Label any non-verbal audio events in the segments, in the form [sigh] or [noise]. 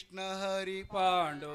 कृष्ण हरि पाण्डव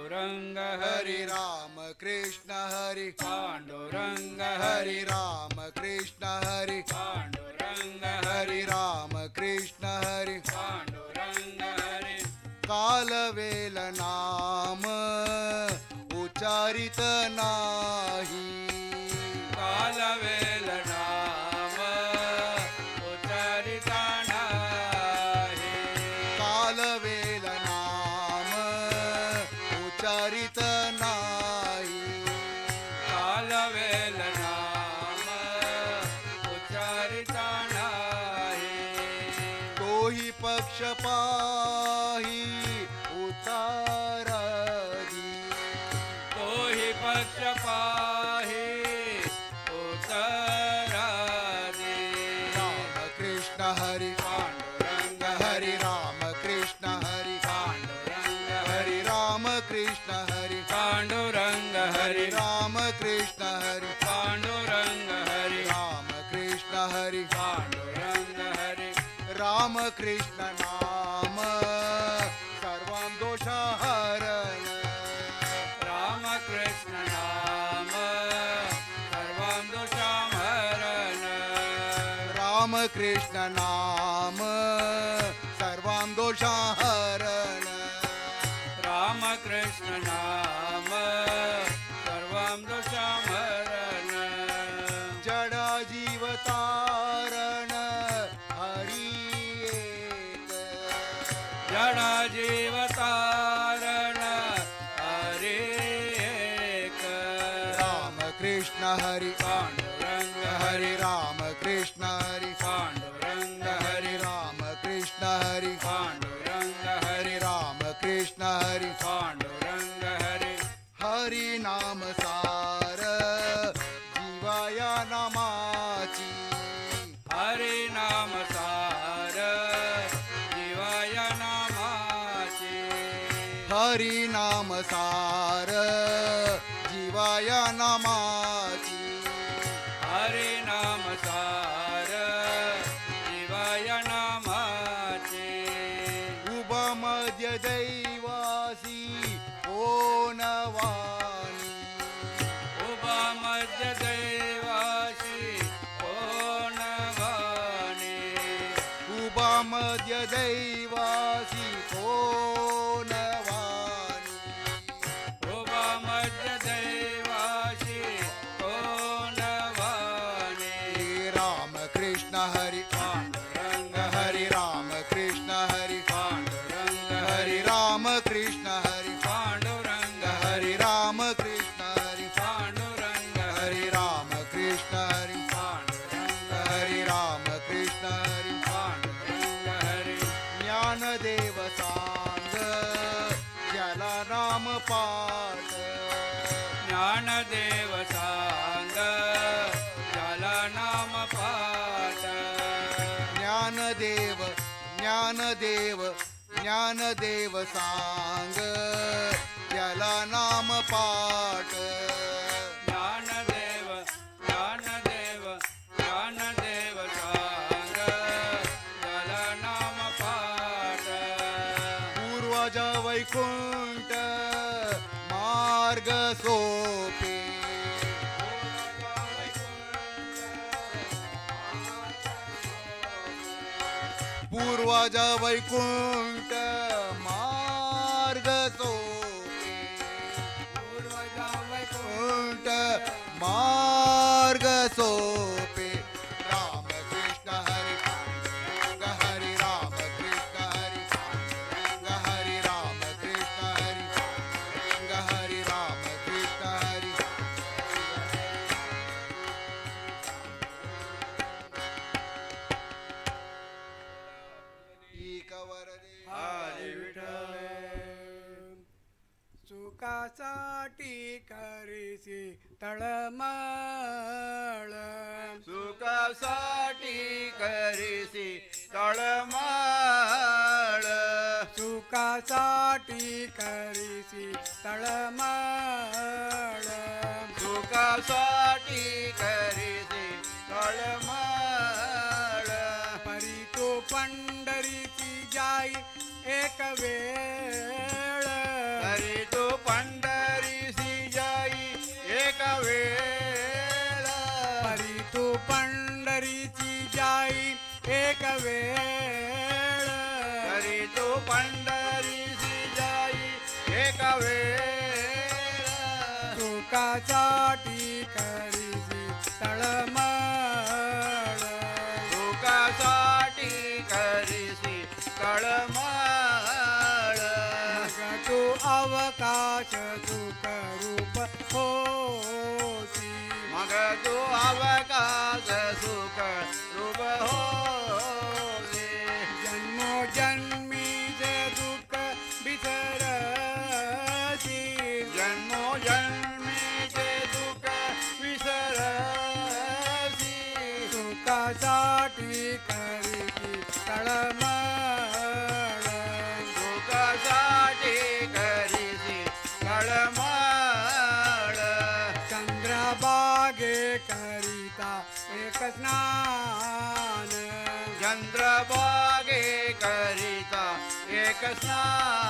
कृष्ण नाम सर्वान् दोषाहरण रामकृष्ण नाम सर्वां दोषाहरण जडा जीवतारण हरि जडा जीवतारण हरे रामकृष्ण हरि देव सांग जला नाम पाठ. ज्ञानदेव ज्ञानदेव ज्ञानदेव सांग याला नाम पाठ. पूर्वज वैकुंठ मार्ग सोपे. पूर्वज वैकुंठ ತಳಮಾಳ ಸುಖಸಾಟಿ ಕರಿಸಿ ತಳಮಾಳ ಸುಖಸಾಟಿ ಕರಿಸಿ ತಳಮಾಳ ಸುಖಸಾಟಿ ಕರಿಸಿ ತಳಮಾಳ ಪರಿತು ಪಂಡರಿಸಿ ಜಾಯಿ ಏಕವೇ वेळ जाई एक वेळ कृष्णा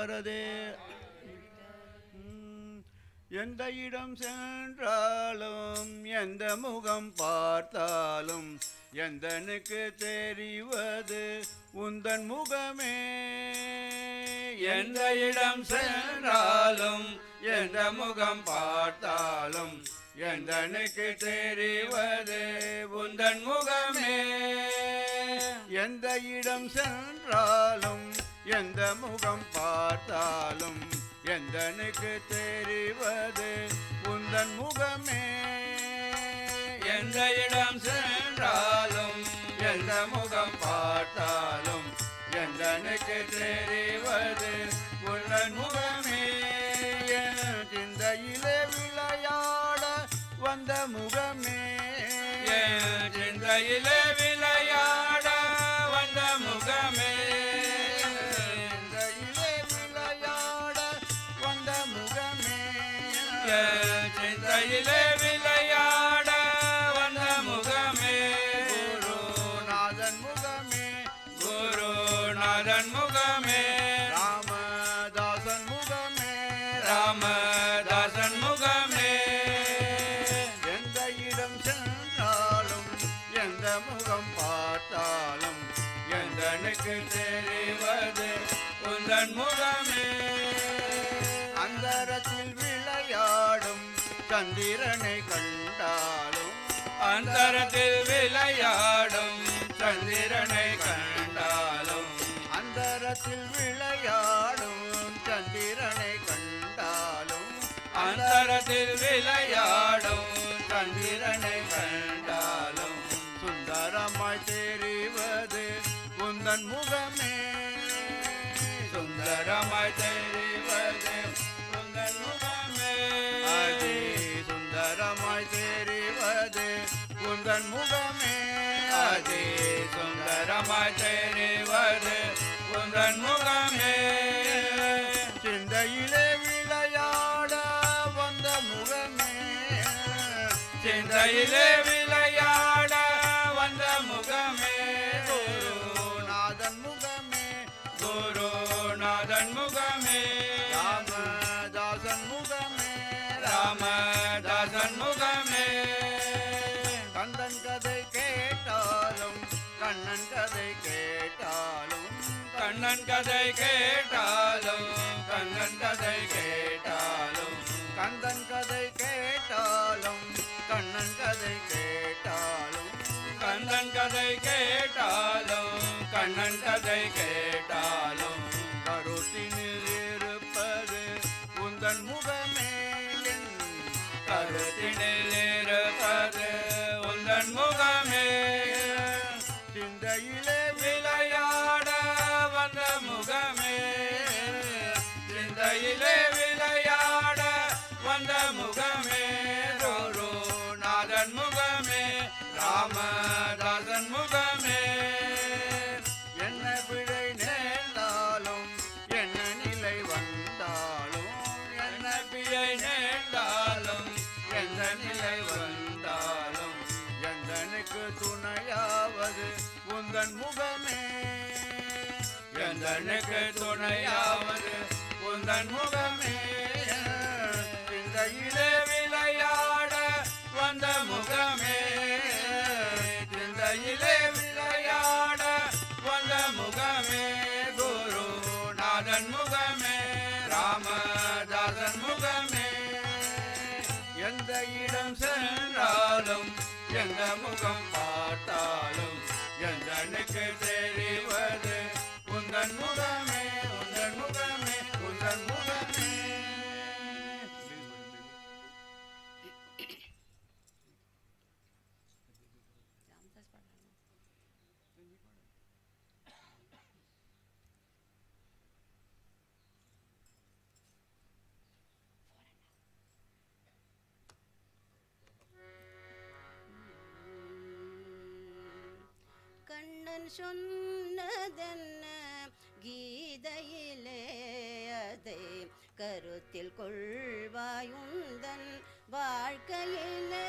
அவரதே எந்த இடம் சென்றாலும் எந்த முகம் பார்த்தாலும் எந்தனுக்கு தெரிவது உந்தன் முகமே. எந்த இடம் சென்றாலும் எந்த முகம் பார்த்தாலும் எந்தனுக்கு தெரிவது உந்தன் முகமே. எந்த இடம் சென்றாலும் எந்த முகம் பார்த்தாலும் எந்தனுக்கு தெரிவது உந்தன் முகமே? எந்த இடம் சென்றாலும் எந்த முகம் பார்த்தாலும் எந்தனுக்கு தெரிவது உந்தன் முகம்? அந்தரத்தில் கண்ணன் கதை கேட்டாலும் கண்ணன் கதை கேட்டாலும் கந்தன் கதை கேட்டாலும் கண்ணன் கதை கேட்டாலும் கந்தன் கதை கேட்டாலும் கண்ணன் கதை கேட்டாலும் जनक सुनयावन कुंदन मुग சொன்னதென்ன? கீதையிலே அதை கருத்தில் கொள்வாயுந்தன் வாழ்க்கையிலே.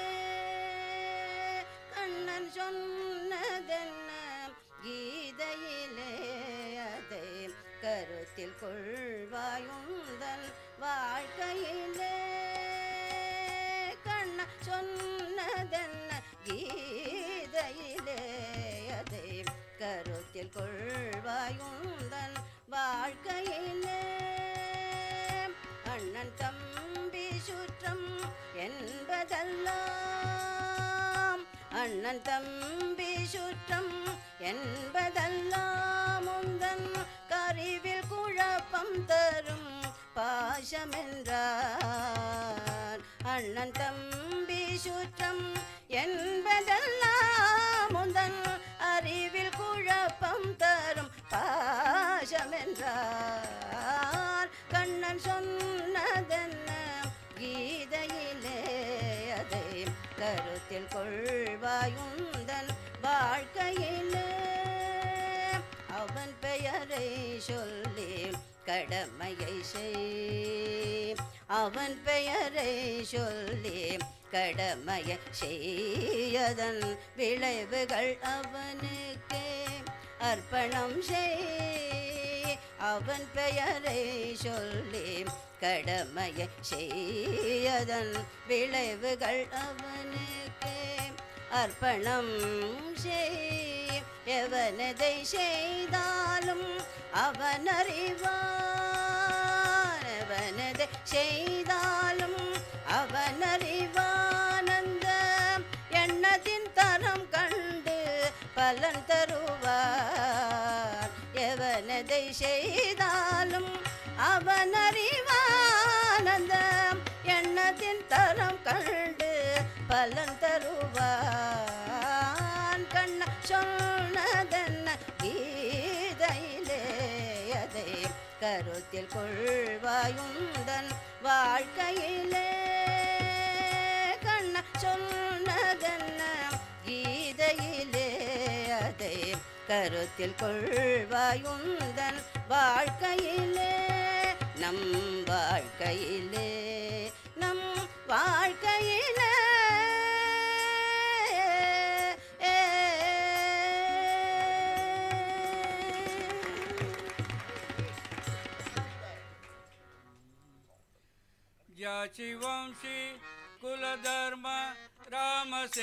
கண்ணன் சொன்னதென்ன? கீதையிலே அதை கருத்தில் கொள்வாயுந்தன் வாழ்க்கையிலே. கண்ண சொன்னதென்ன? கீதையிலே கருத்தில் கொள்வாயுந்தன் வாழ்க்கையிலே. அண்ணன் தம்பி சுற்றம் என்பதெல்லாம் அண்ணன் தம்பி சுற்றம் என்பதெல்லாம் உந்தன் கருவில் குழப்பம் தரும் பாசமென்றார். அண்ணன் தம்பி சுற்றம் என்பதெல்லாம் உந்தன் அறிவில் குழப்பம் தரும் பாசமென்றார். கண்ணன் சொன்னதென்ன? கீதையிலே அதை கருத்தில் கொள்வாயுந்தன் வாழ்க்கையிலே. அவன் பெயரை சொல்லி கடமையை செய். அவன் பெயரை சொல்லி கடமைய செய்யதன் விளைவுகள் அவனுக்கே. அர்ப்பணம் செய் அவன் பெயரை சொல்லி கடமையை செய்யதன் விளைவுகள் அவனுக்கே. அர்ப்பணம் செய் எவனதை செய்தாலும் அவன் அறிவான். எவனதை செய்தாலும் அவன் அறிவான். செய்தாலும் அவனறிவானந்த எண்ணத்தின் தரம் கண்டு பலன் தருவான். கண்ண சொன்னதென்ன கீதையிலே அதை கருத்தில் கொள்வாயுந்தன்? வாழ்க்கையிலே கருத்தில் கொள்வாயுந்தன் வாழ்க்கையிலே நம் வாழ்க்கையிலே நம் வாழ்க்கையிலே. जाचि वंशी कुलधर्म रामसेवा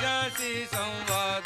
भजसि संवाद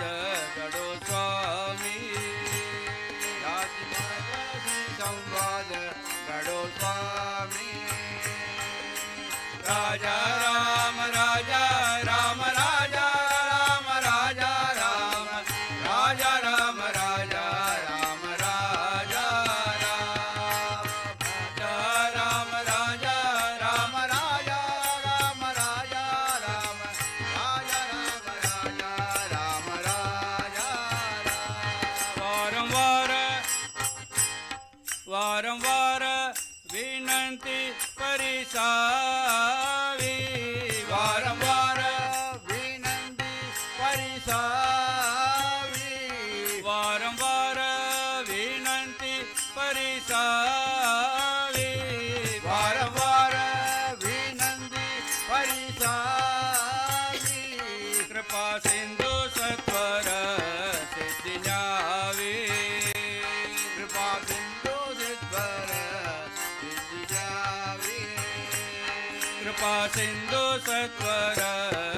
कर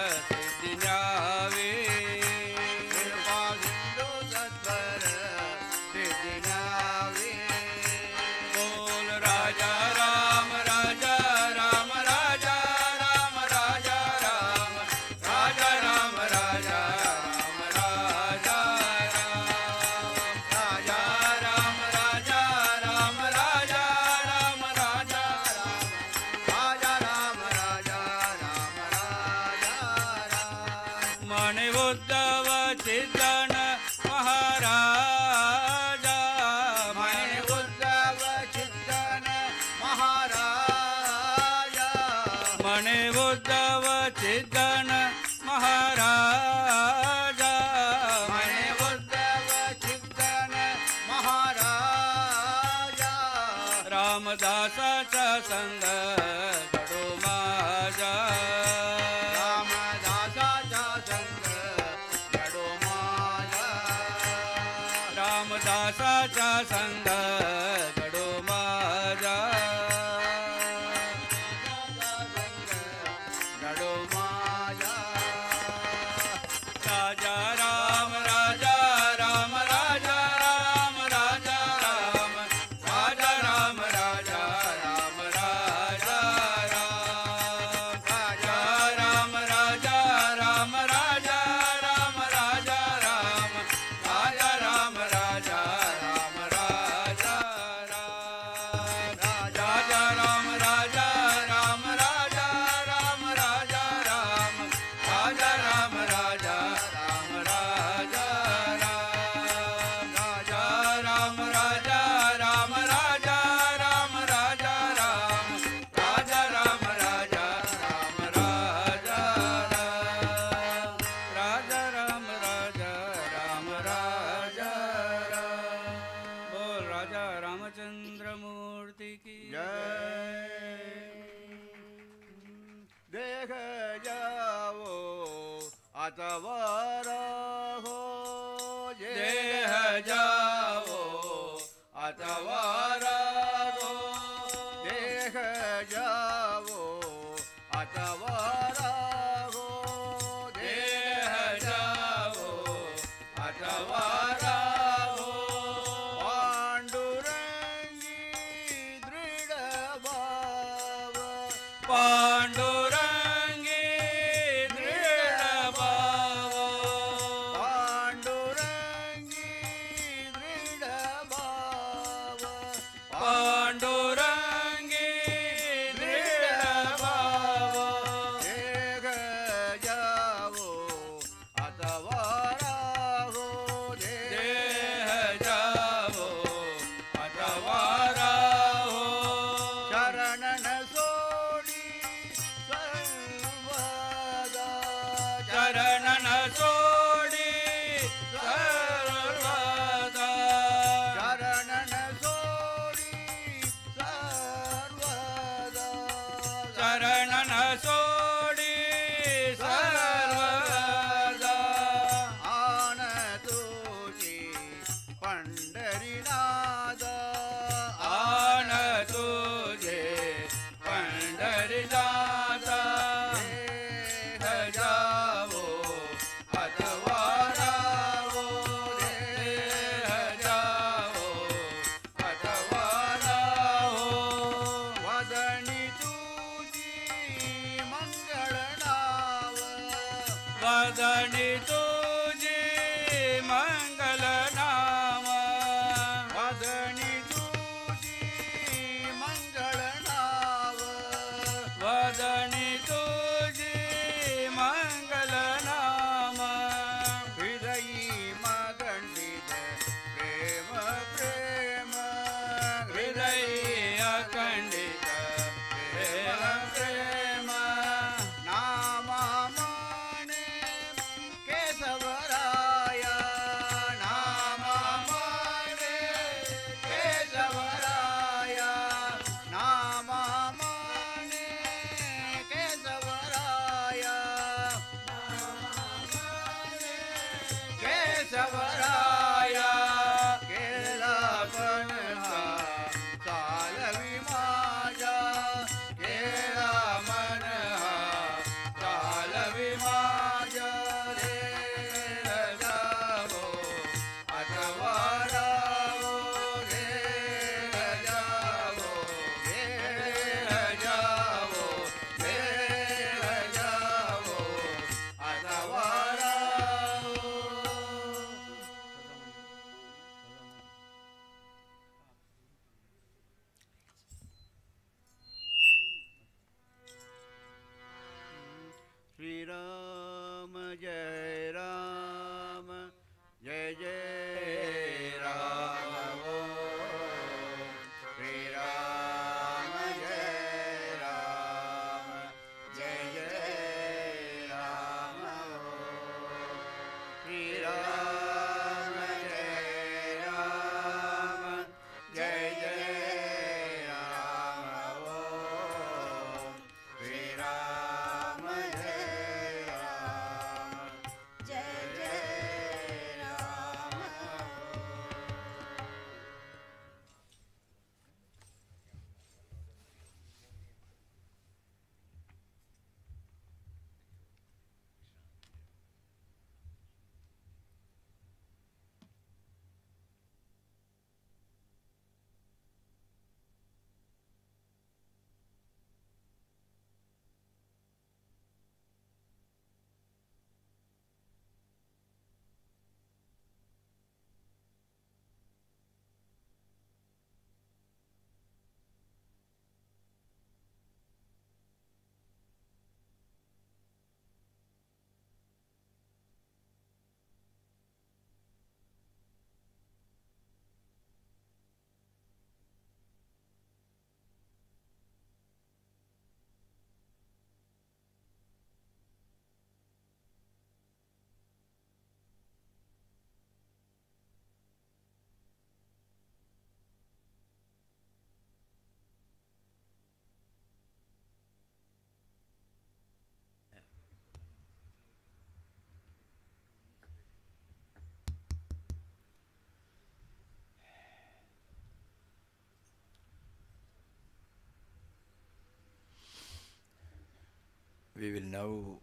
we will now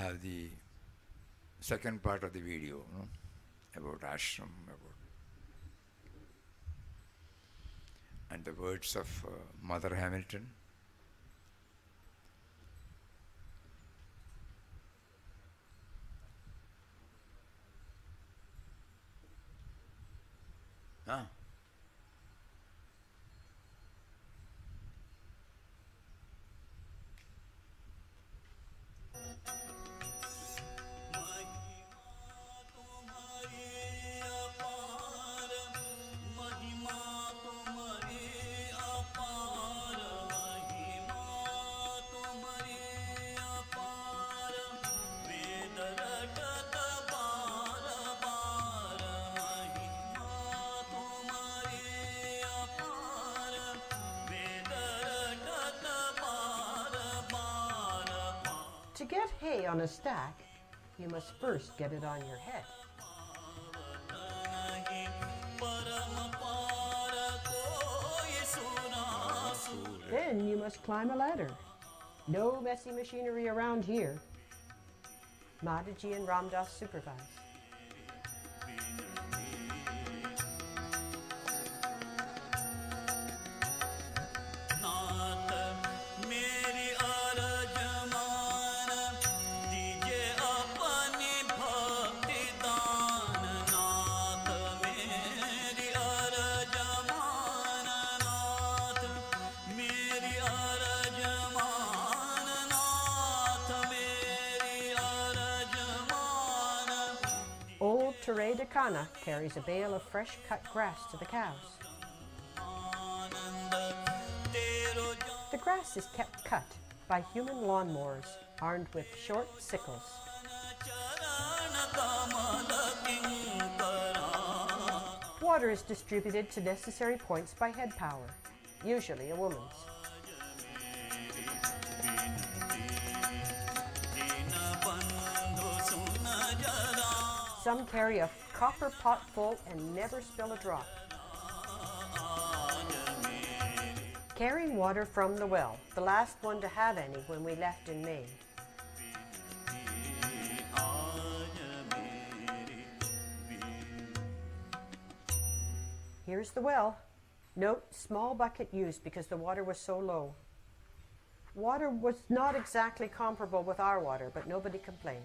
have the second part of the video no? about ashram, about and the words of uh, Mother Hamilton. On a stack, you must first get it on your head. Then you must climb a ladder. No messy machinery around here. Mataji and Ramdas supervise. Rana carries a bale of fresh cut grass to the cows. The grass is kept cut by human lawnmowers armed with short sickles. Water is distributed to necessary points by head power, usually a woman's. Some carry a copper pot full and never spill a drop. Carrying water from the well, the last one to have any when we left in May. Here's the well. Note, small bucket used because the water was so low. Water was not exactly comparable with our water, but nobody complained.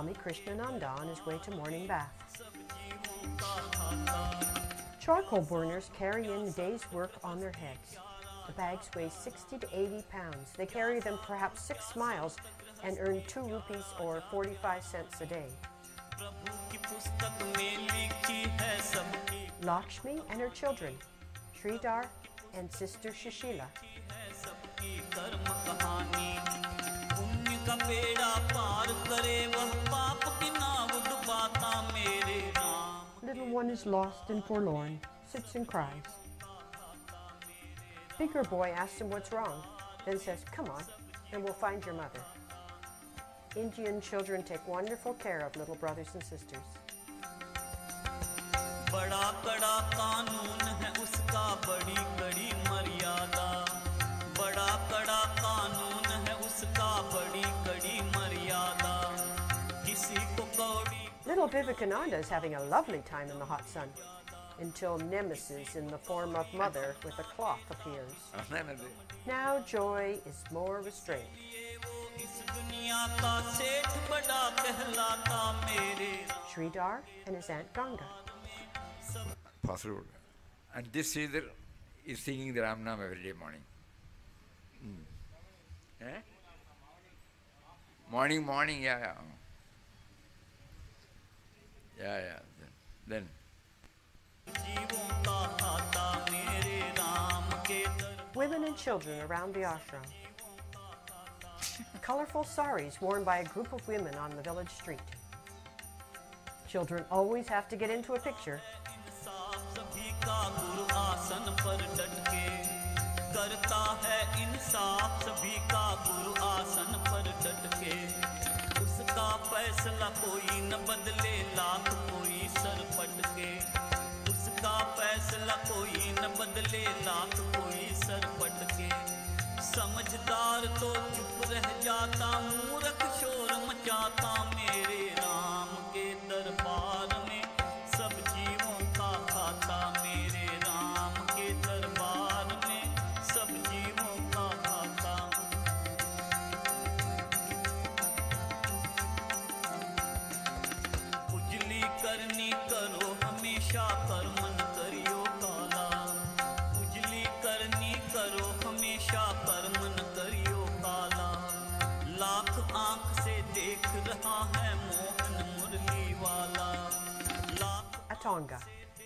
Swami Krishnananda on his way to morning bath. Charcoal burners carry in the day's work on their heads. The bags weigh 60 to 80 pounds. They carry them perhaps six miles and earn two rupees or 45 cents a day. Lakshmi and her children, Sridhar and sister Shishila. one is lost and forlorn, sits and cries. Bigger boy asks him what's wrong, then says, Come on, and we'll find your mother. Indian children take wonderful care of little brothers and sisters. बड़ा कड़ा कानून है उसका बड़ी कड़ी मर्यादा बड़ा कड़ा कानून है उसका बड़ी कड़ी मर्यादा किसी को कौड़ी Little Vivekananda is having a lovely time in the hot sun until Nemesis in the form of Mother with a cloth appears. now joy is more restrained. Sridhar and his aunt Ganga. Possible. And this Sridhar is singing the Ramnam every day morning. Mm. Eh? Morning, morning, yeah, yeah. Yeah, yeah. Then, then जीवों का खाता मेरे राम के दर Women and children around the ashram. colorful saris worn by a group of women on the village street. Children always have to get into a picture. इंसाफ सभी का गुरु आसन पर डट के करता है इंसाफ सभी का गुरु आसन पर डट के उसका फैसला कोई न बदले, लाख कोई सर पट के उसका फैसला कोई न बदले, लाख कोई सर पट के समझदार तो चुप रह जाता, मूर्ख शोर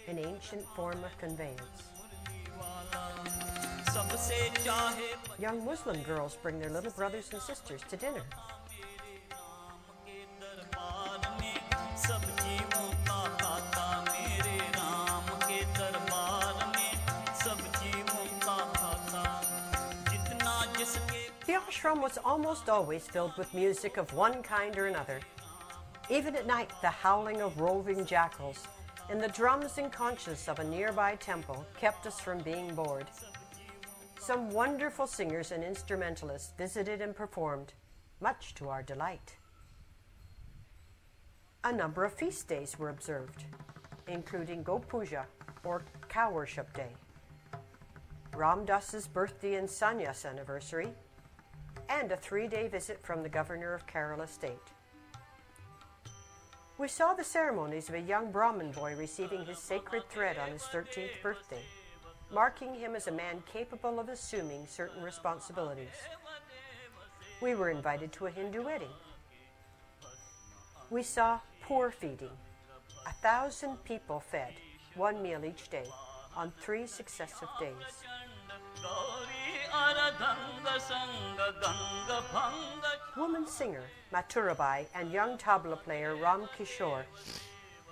An ancient form of conveyance. Young Muslim girls bring their little brothers and sisters to dinner. The ashram was almost always filled with music of one kind or another. Even at night, the howling of roving jackals and the drums and conches of a nearby temple kept us from being bored. Some wonderful singers and instrumentalists visited and performed, much to our delight. A number of feast days were observed, including Gopuja or Cow Worship Day, Ram Das's birthday and Sanyas anniversary, and a three day visit from the governor of Kerala state. We saw the ceremonies of a young Brahmin boy receiving his sacred thread on his 13th birthday, marking him as a man capable of assuming certain responsibilities. We were invited to a Hindu wedding. We saw poor feeding. A thousand people fed, one meal each day, on three successive days. Woman singer Mathurabai and young tabla player Ram Kishore.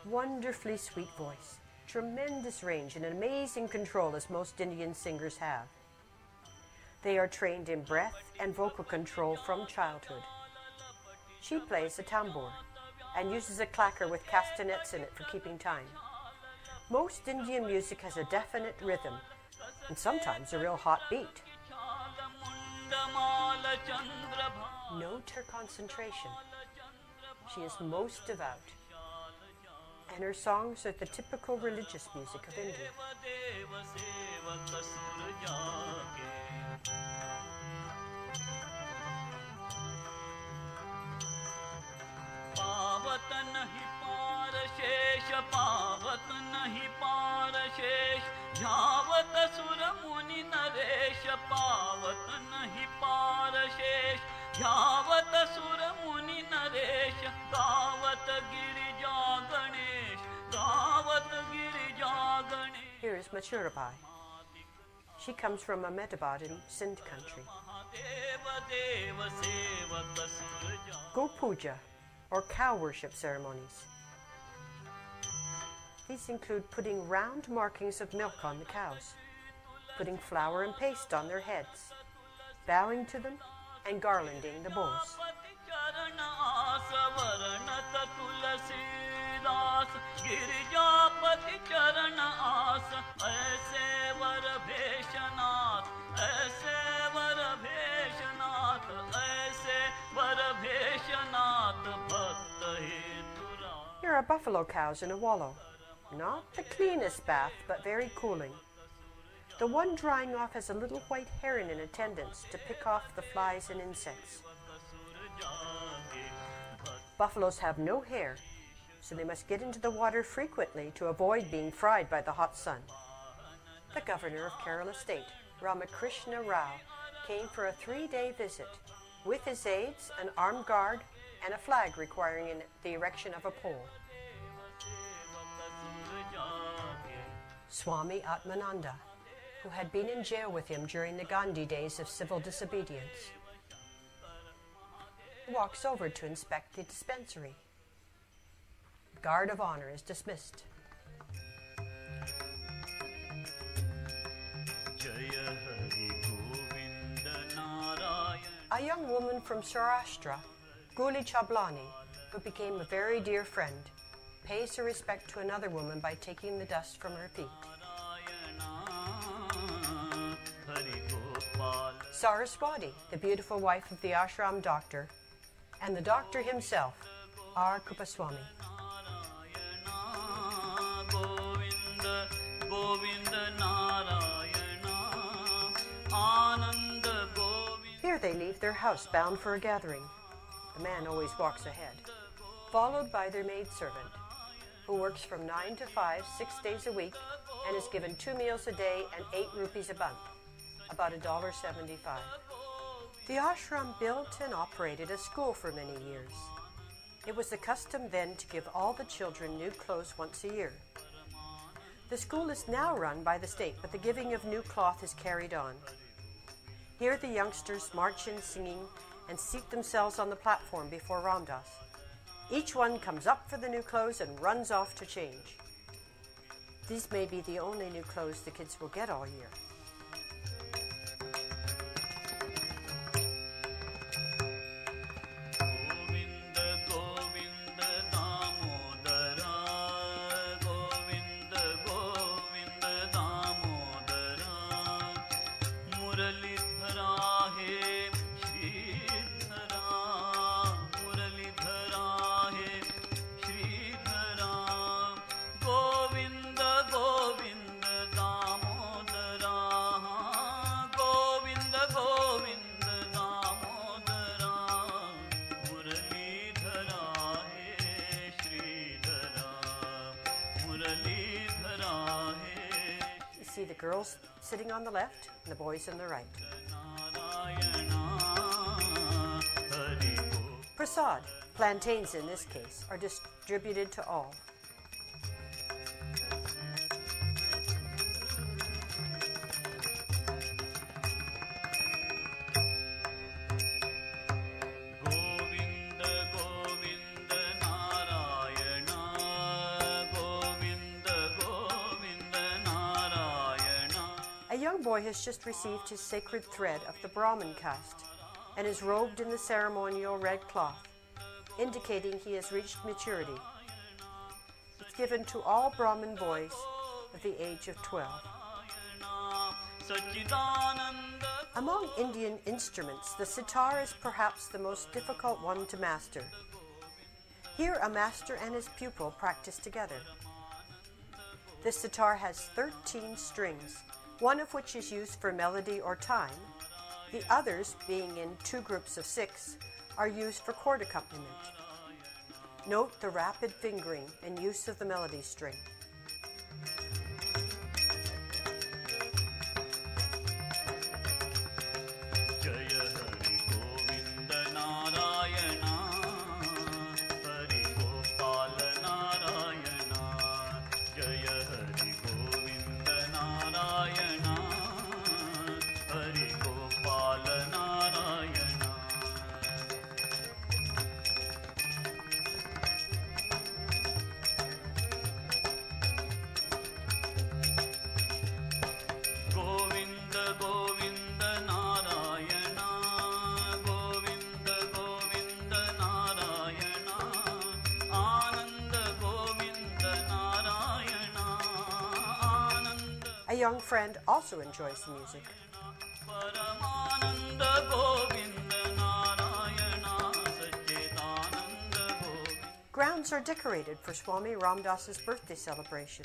Wonderfully sweet voice, tremendous range, and amazing control as most Indian singers have. They are trained in breath and vocal control from childhood. She plays a tambour and uses a clacker with castanets in it for keeping time. Most Indian music has a definite rhythm and sometimes a real hot beat. मुंडमाल Chandra Note her concentration. She is most devout, and her songs are the typical religious music of India. देव सेवक सुर जागे पावत नहीं पार शेष पावत नहीं पार शेष झावत सुर मुनि नरेश पावत नहीं पार शेष झावत सुर मुनि नरेश गावत गिरिजा गणेश गावत Girija Ganesh Here is Machurabai. She comes from Ahmedabad in Sindh country. देव देव सेवक सुर जा Go Puja, or cow worship ceremonies. These include putting round markings of milk on the cows, putting flour and paste on their heads, bowing to them, and garlanding the bulls. Here are buffalo cows in a wallow. Not the cleanest bath, but very cooling. The one drying off has a little white heron in attendance to pick off the flies and insects. Buffaloes have no hair, so they must get into the water frequently to avoid being fried by the hot sun. The governor of Kerala State, Ramakrishna Rao, came for a three day visit with his aides, an armed guard, and a flag requiring the erection of a pole. Swami Atmananda, who had been in jail with him during the Gandhi days of civil disobedience. Walks over to inspect the dispensary. Guard of honor is dismissed. A young woman from Saurashtra, Guli Chablani, who became a very dear friend, pays her respect to another woman by taking the dust from her feet. Saraswati, the beautiful wife of the ashram doctor, and the doctor himself, R. Kupaswami. Here they leave their house bound for a gathering. The man always walks ahead, followed by their maidservant who works from 9 to 5, six days a week, and is given two meals a day and 8 rupees a month, about $1.75. The ashram built and operated a school for many years. It was the custom then to give all the children new clothes once a year. The school is now run by the state, but the giving of new cloth is carried on. Here the youngsters march in singing and seat themselves on the platform before Ramdas. Each one comes up for the new clothes and runs off to change. These may be the only new clothes the kids will get all year. on the left, the boys on the right. Prasad, plantains in this case, are distributed to all. boy has just received his sacred thread of the Brahman caste and is robed in the ceremonial red cloth, indicating he has reached maturity. It's given to all Brahmin boys of the age of 12. Among Indian instruments, the sitar is perhaps the most difficult one to master. Here, a master and his pupil practice together. The sitar has 13 strings, one of which is used for melody or time. The others, being in two groups of six, are used for chord accompaniment. Note the rapid fingering and use of the melody string. friend also enjoys the music. Grounds are decorated for Swami Ramdas's birthday celebration.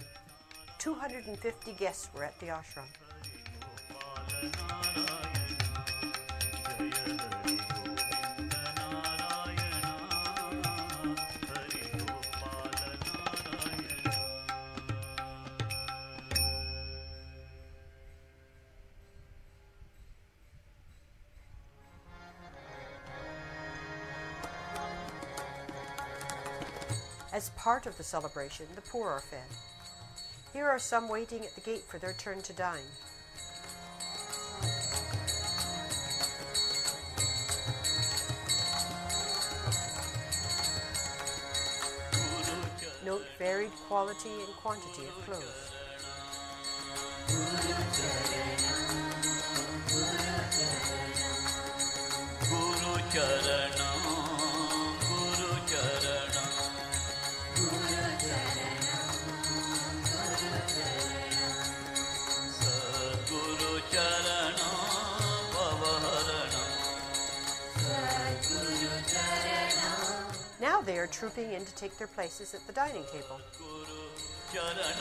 250 guests were at the ashram. part of the celebration, the poor are fed. Here are some waiting at the gate for their turn to dine. Note varied quality and quantity of clothes. Guru Charana, Guru Charana. they are trooping in to take their places at the dining table. Charana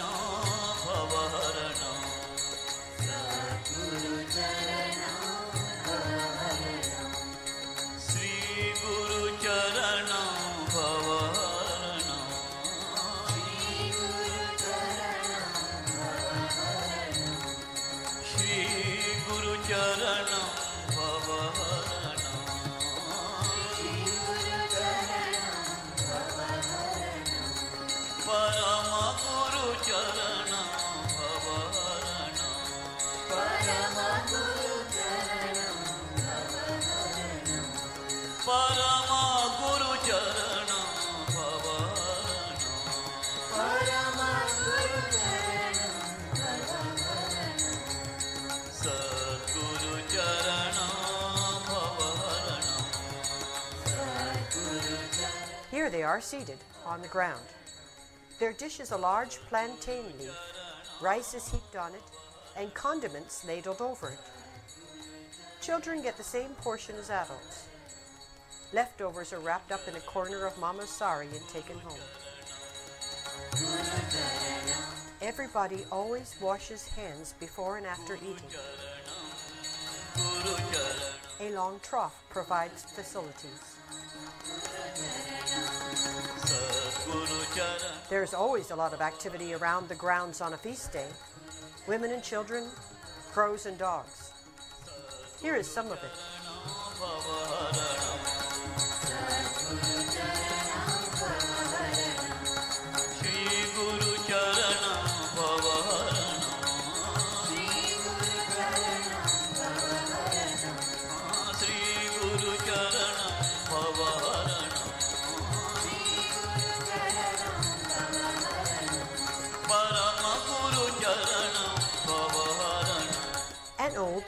are seated on the ground. Their dish is a large plantain leaf, rice is heaped on it, and condiments ladled over it. Children get the same portion as adults. Leftovers are wrapped up in a corner of Mama's sari and taken home. Everybody always washes hands before and after eating. A long trough provides facilities. There's always a lot of activity around the grounds on a feast day. Women and children, crows and dogs. Here is some of it.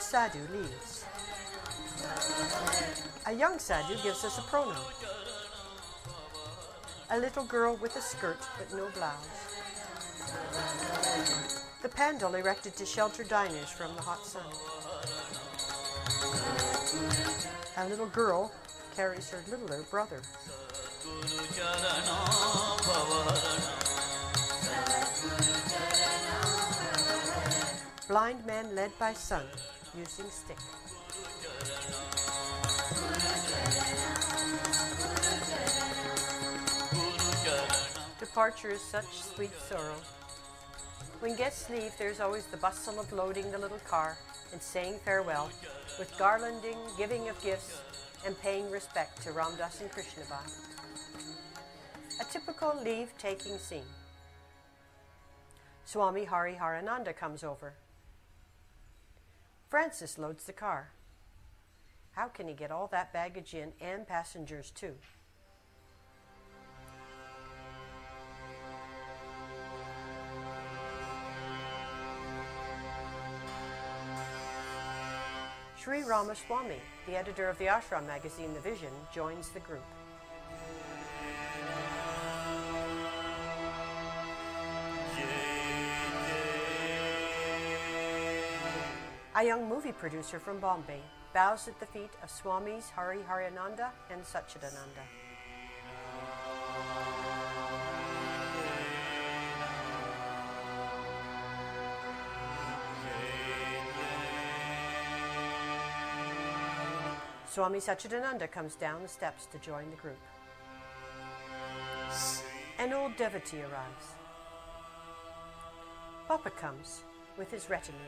sadhu leaves. A young sadhu gives us a pranam. A little girl with a skirt but no blouse. The pandal erected to shelter diners from the hot sun. A little girl carries her littler brother. Blind man led by sun using stick. Departure is such sweet sorrow. When guests leave, there's always the bustle of loading the little car and saying farewell, with garlanding, giving of gifts, and paying respect to Ramdas and Krishnabai. A typical leave-taking scene. Swami Hari Harananda comes over. Francis loads the car. How can he get all that baggage in and passengers too? Sri Ramaswamy, the editor of the ashram magazine The Vision, joins the group. A young movie producer from Bombay bows at the feet of Swamis Hari Harananda and Satchidananda. Swami Satchidananda comes down the steps to join the group. An old devotee arrives. Papa comes with his retinue.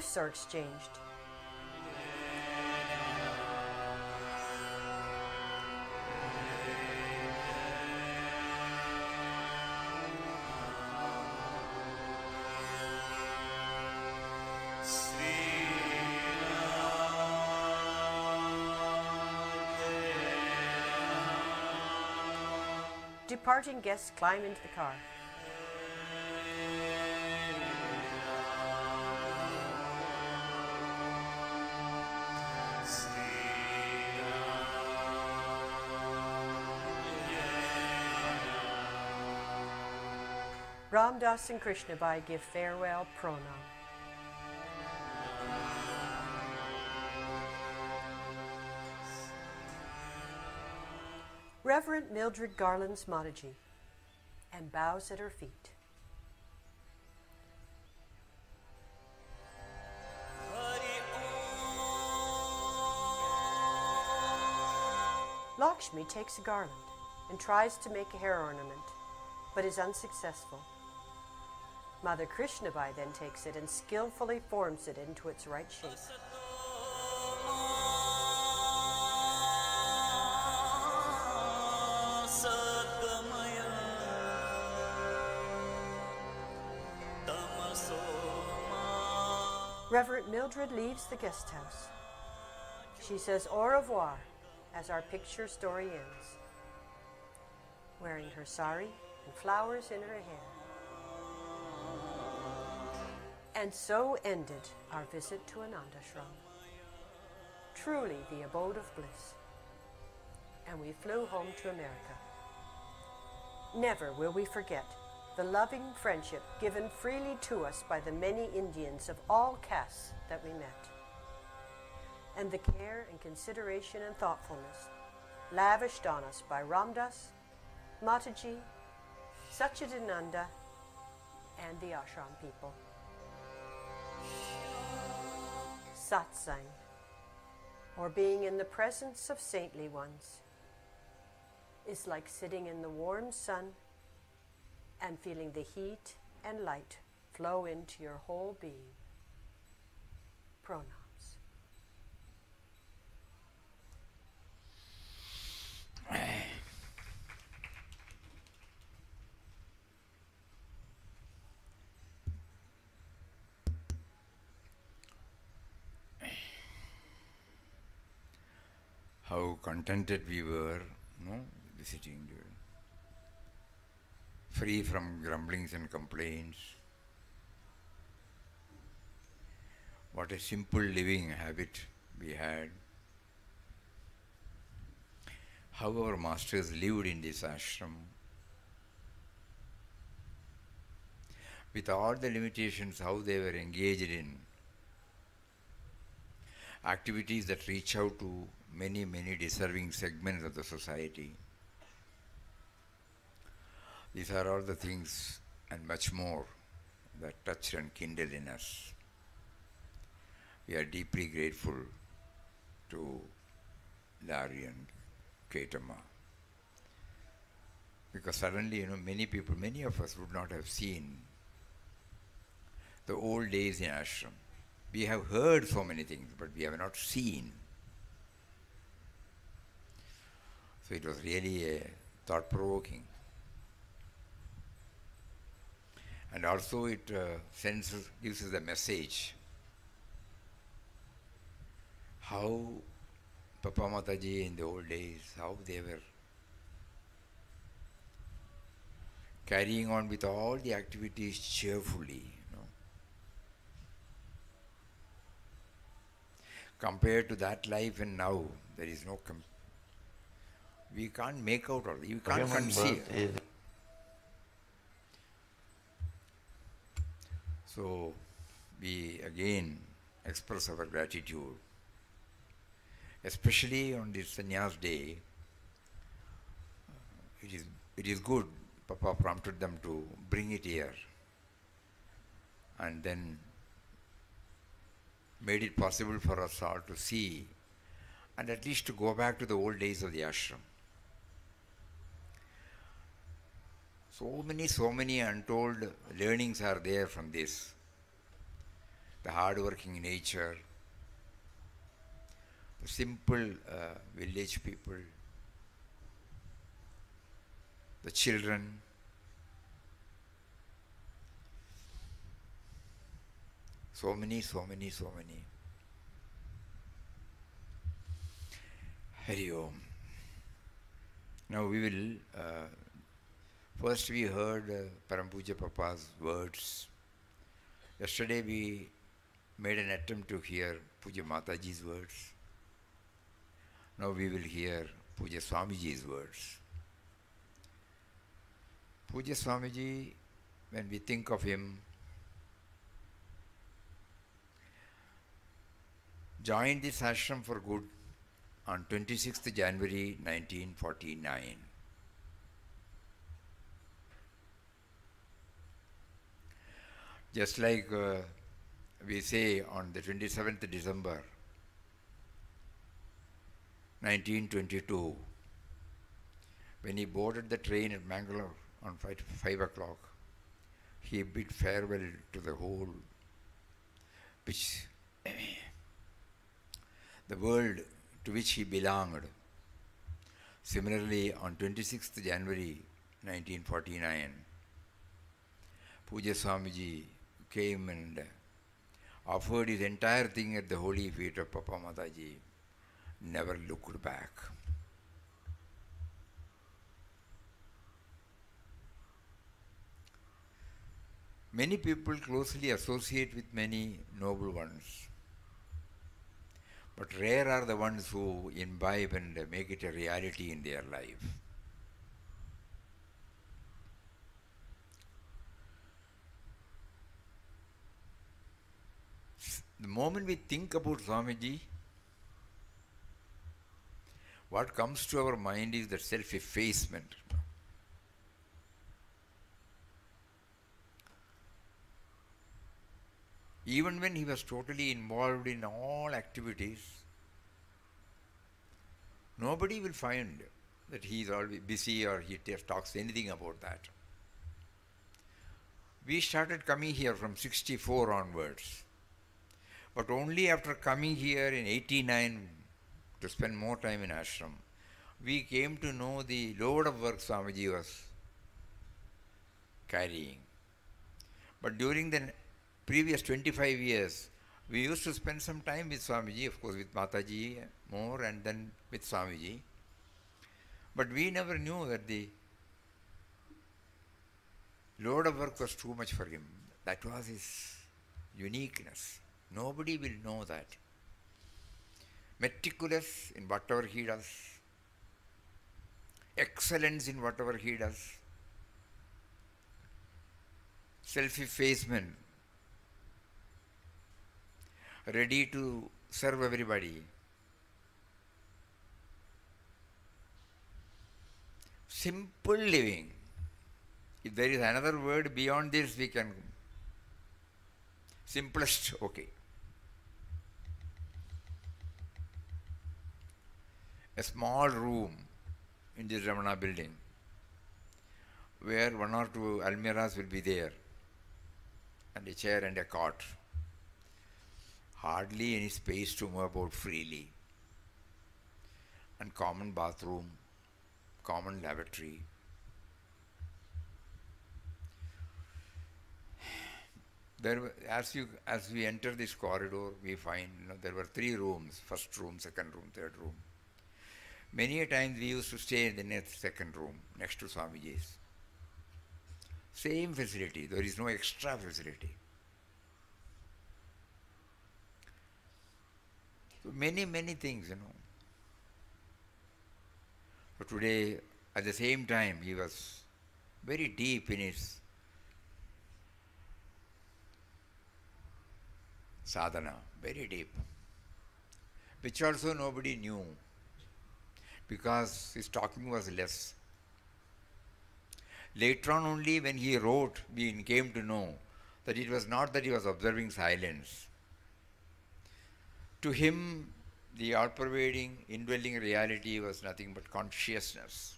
gifts are exchanged. Departing guests climb into the car. Ramdas and Krishnabai give farewell pranam. Reverend Mildred garlands Mataji and bows at her feet. Lakshmi takes a garland and tries to make a hair ornament, but is unsuccessful. Mother Krishnabai then takes it and skillfully forms it into its right shape. Reverend Mildred leaves the guest house. She says au revoir as our picture story ends, wearing her sari and flowers in her hair. And so ended our visit to Anandashram. Truly the abode of bliss. And we flew home to America. Never will we forget the loving friendship given freely to us by the many Indians of all castes that we met, and the care and consideration and thoughtfulness lavished on us by Ramdas, Mataji, Satchidananda, and the ashram people. Satsang, or being in the presence of saintly ones, is like sitting in the warm sun and feeling the heat and light flow into your whole being. Pranams. how contented we were, no, visiting there. Free from grumblings and complaints. What a simple living habit we had. How our masters lived in this ashram. With all the limitations, how they were engaged in activities that reach out to many, many deserving segments of the society. These are all the things and much more that touch and kindle in us. We are deeply grateful to Larry and Ketama. Because suddenly, you know, many people, many of us would not have seen the old days in ashram. We have heard so many things, but we have not seen. So it was really a thought provoking. And also, it uh, sends, gives us a message how Papa Mataji in the old days, how they were carrying on with all the activities cheerfully, you know. Compared to that life and now, there is no com- we can't make out all you can't Human conceive. is So we again express our gratitude, especially on this sannyas day. It is it is good. Papa prompted them to bring it here, and then made it possible for us all to see, and at least to go back to the old days of the ashram. So many, so many untold learnings are there from this. The hard-working nature, the simple uh, village people, the children. So many, so many, so many. Hari Om. Now we will uh, First, we heard uh, Param Pujya Papa's words. Yesterday, we made an attempt to hear Pujya Mataji's words. Now, we will hear Pujya Swamiji's words. Pujya Swamiji, when we think of him, joined this ashram for good on 26th January 1949. Just like uh, we say on the 27th December 1922, when he boarded the train at Mangalore on 5, 5 o'clock, he bid farewell to the whole, which the world to which he belonged. Similarly, on 26th January 1949, Pujya Swamiji came and offered his entire thing at the holy feet of Papa Mataji, never looked back. Many people closely associate with many noble ones, but rare are the ones who imbibe and make it a reality in their life. The moment we think about Swamiji, what comes to our mind is that self effacement. Even when he was totally involved in all activities, nobody will find that he is always busy or he talks anything about that. We started coming here from 64 onwards. But only after coming here in 89 to spend more time in ashram, we came to know the load of work Swamiji was carrying. But during the previous 25 years, we used to spend some time with Swamiji, of course with Mataji more and then with Swamiji. But we never knew that the load of work was too much for him. That was his uniqueness. Nobody will know that. Meticulous in whatever he does, excellence in whatever he does, self effacement, ready to serve everybody. Simple living. If there is another word beyond this, we can. Simplest, okay. A small room in this Ramana building where one or two almiras will be there and a chair and a cot. Hardly any space to move about freely. And common bathroom, common lavatory. There, as you as we enter this corridor, we find you know, there were three rooms: first room, second room, third room. Many a times we used to stay in the next second room next to Swamiji's. Same facility. There is no extra facility. So many, many things, you know. But today, at the same time, he was very deep in his sadhana, very deep, which also nobody knew because his talking was less. Later on, only when he wrote, we came to know that it was not that he was observing silence. To him, the all pervading, indwelling reality was nothing but consciousness.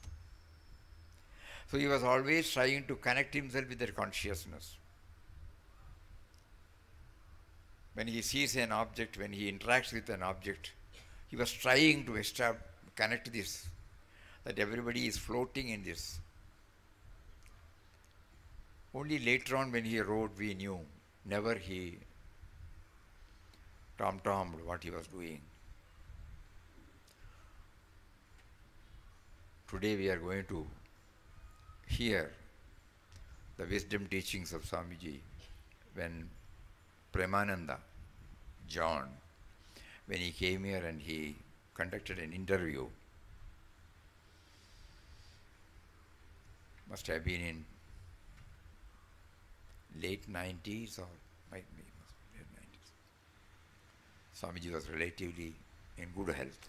So he was always trying to connect himself with that consciousness. When he sees an object, when he interacts with an object, he was trying to establish, connect this, that everybody is floating in this. Only later on, when he wrote, we knew. Never he tom tommed what he was doing. Today we are going to hear the wisdom teachings of Swamiji when Premananda, John, when he came here and he conducted an interview, must have been in late 90s or might be must be late 90s. Swamiji was relatively in good health.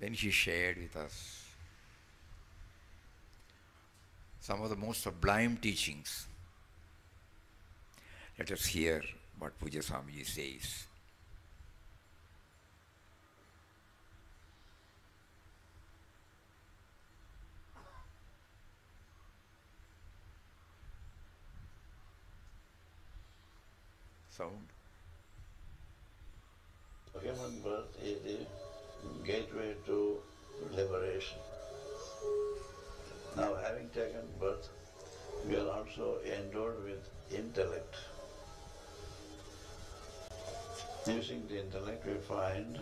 Then he shared with us some of the most sublime teachings. Let us hear what Pujya Swamiji says. Sound? Human birth is the gateway to liberation. Now, having taken birth, we are also endowed with intellect. Using the intellect, we find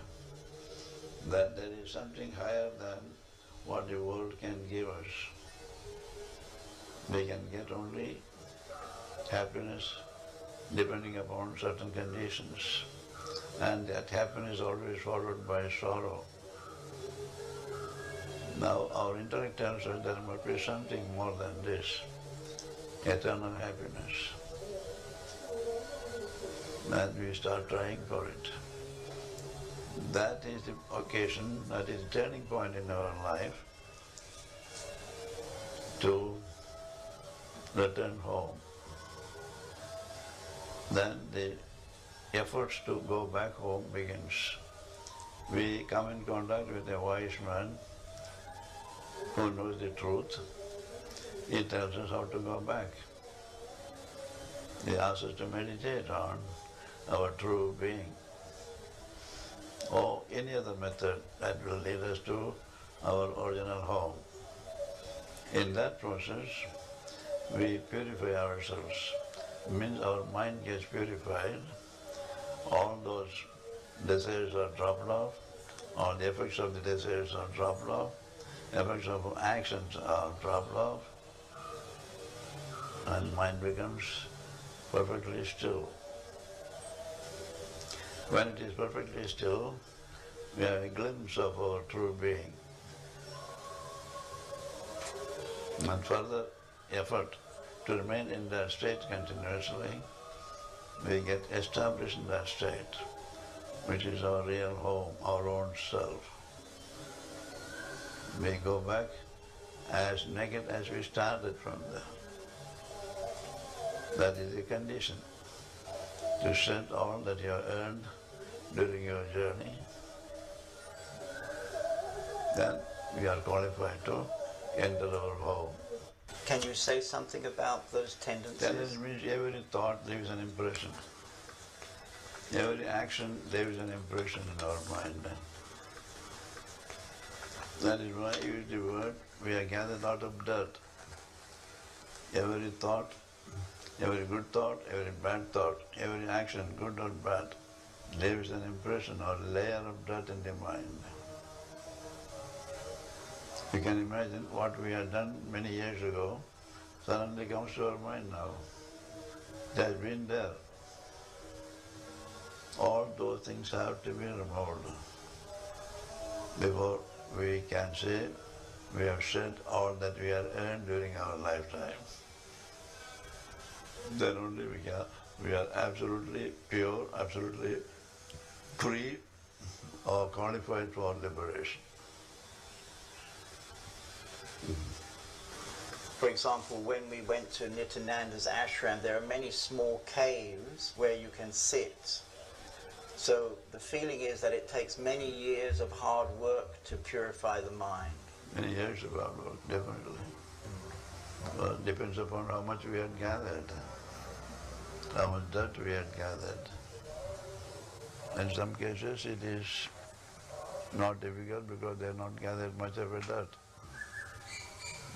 that there is something higher than what the world can give us. We can get only happiness depending upon certain conditions. And that happiness is always followed by sorrow. Now our intellect tells us there must be something more than this, eternal happiness. And we start trying for it. That is the occasion, that is the turning point in our life to return home. Then the efforts to go back home begins. We come in contact with a wise man who knows the truth. He tells us how to go back. He asks us to meditate on our true being or any other method that will lead us to our original home. In that process, we purify ourselves. Means our mind gets purified, all those desires are dropped off, all the effects of the desires are dropped off, effects of actions are dropped off, and mind becomes perfectly still. When it is perfectly still, we have a glimpse of our true being. And further effort to remain in that state continuously, we get established in that state, which is our real home, our own self. We go back as naked as we started from there. That is the condition to shed all that you have earned during your journey. Then we are qualified to enter our home. Can you say something about those tendencies? Tendency means every thought leaves an impression. Every action leaves an impression in our mind. That is why I use the word, we are gathered out of dirt. Every thought, every good thought, every bad thought, every action, good or bad, leaves an impression or layer of dirt in the mind. You can imagine what we had done many years ago suddenly comes to our mind now. It has been there. All those things have to be removed before we can say we have shed all that we have earned during our lifetime. Then only we can, we are absolutely pure, absolutely free or qualified for liberation. For example, when we went to Nityananda's ashram, there are many small caves where you can sit. So the feeling is that it takes many years of hard work to purify the mind. Many years of hard work, definitely. Mm. Well, it depends upon how much we had gathered, how much dirt we had gathered. In some cases, it is not difficult because they have not gathered much of a dirt.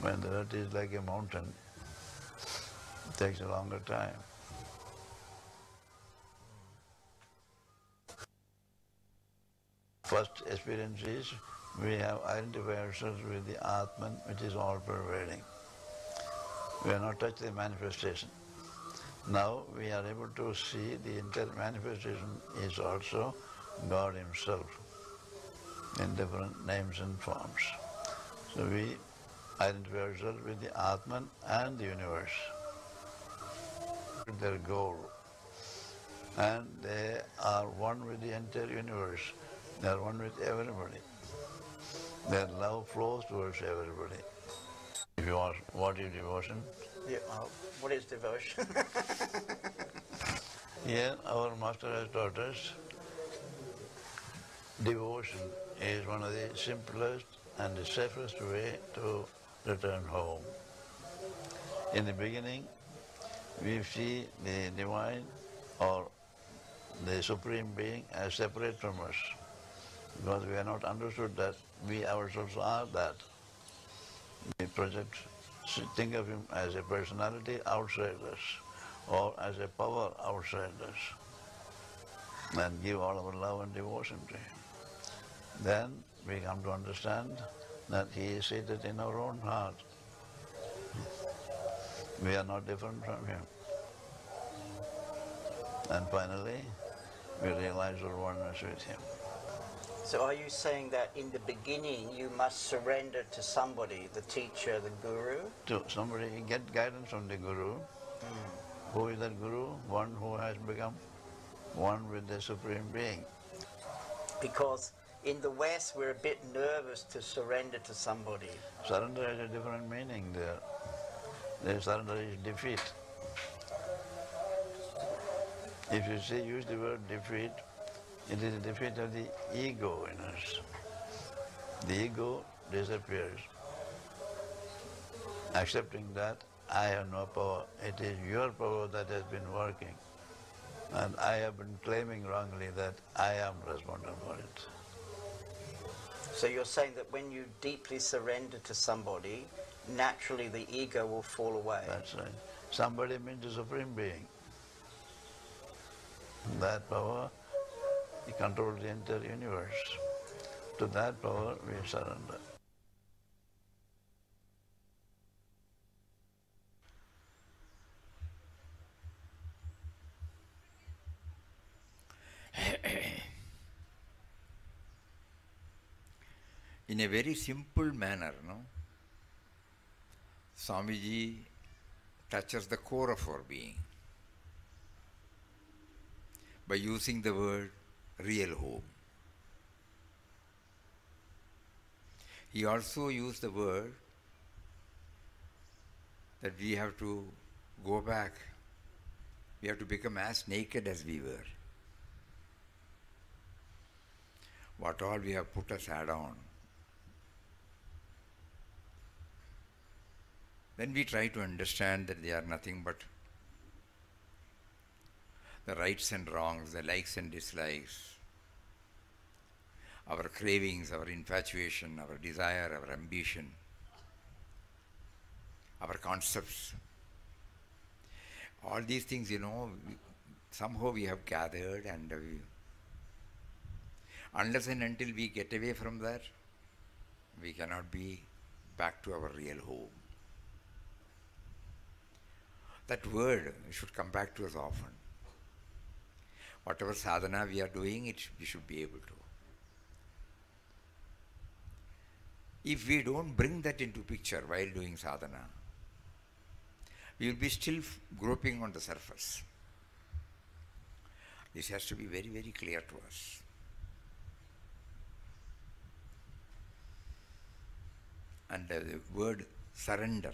When the dirt is like a mountain, it takes a longer time. First experience is we have identified ourselves with the Atman which is all pervading. We have not touched the manifestation. Now we are able to see the entire manifestation is also God Himself in different names and forms. So we identify ourselves with the Atman and the universe. Their goal. And they are one with the entire universe. They are one with everybody. Their love flows towards everybody. If you ask what is devotion, Yeah, uh, what is devotion? [laughs] here our master has taught us devotion is one of the simplest and the safest way to return home. In the beginning, we see the divine or the supreme being as separate from us because we have not understood that we ourselves are that. We project, think of him as a personality outside us or as a power outside us and give all our love and devotion to him. Then we come to understand that he is seated in our own heart. We are not different from him. And finally, we realize our oneness with him. so are you saying that in the beginning you must surrender to somebody, the teacher, the guru? To somebody get guidance from the Guru. Hmm. Who is that Guru? One who has become one with the Supreme Being. Because in the West we're a bit nervous to surrender to somebody. Surrender has a different meaning there. The surrender is defeat. If you say use the word defeat, it is a defeat of the ego in us. The ego disappears. Accepting that I have no power, it is your power that has been working. And I have been claiming wrongly that I am responsible for it. So you're saying that when you deeply surrender to somebody, naturally the ego will fall away. That's right. Somebody means the Supreme Being. That power, controls the entire universe. To that power we surrender. In a very simple manner, no? Swamiji touches the core of our being by using the word real home. He also used the word that we have to go back, we have to become as naked as we were. What all we have put aside on. Then we try to understand that they are nothing but the rights and wrongs, the likes and dislikes, our cravings, our infatuation, our desire, our ambition, our concepts. All these things, you know, somehow we have gathered and we, unless and until we get away from that, we cannot be back to our real home. That word should come back to us often. Whatever sadhana we are doing, it we should be able to. If we don't bring that into picture while doing sadhana, we will be still groping on the surface. This has to be very, very clear to us. And uh, the word surrender,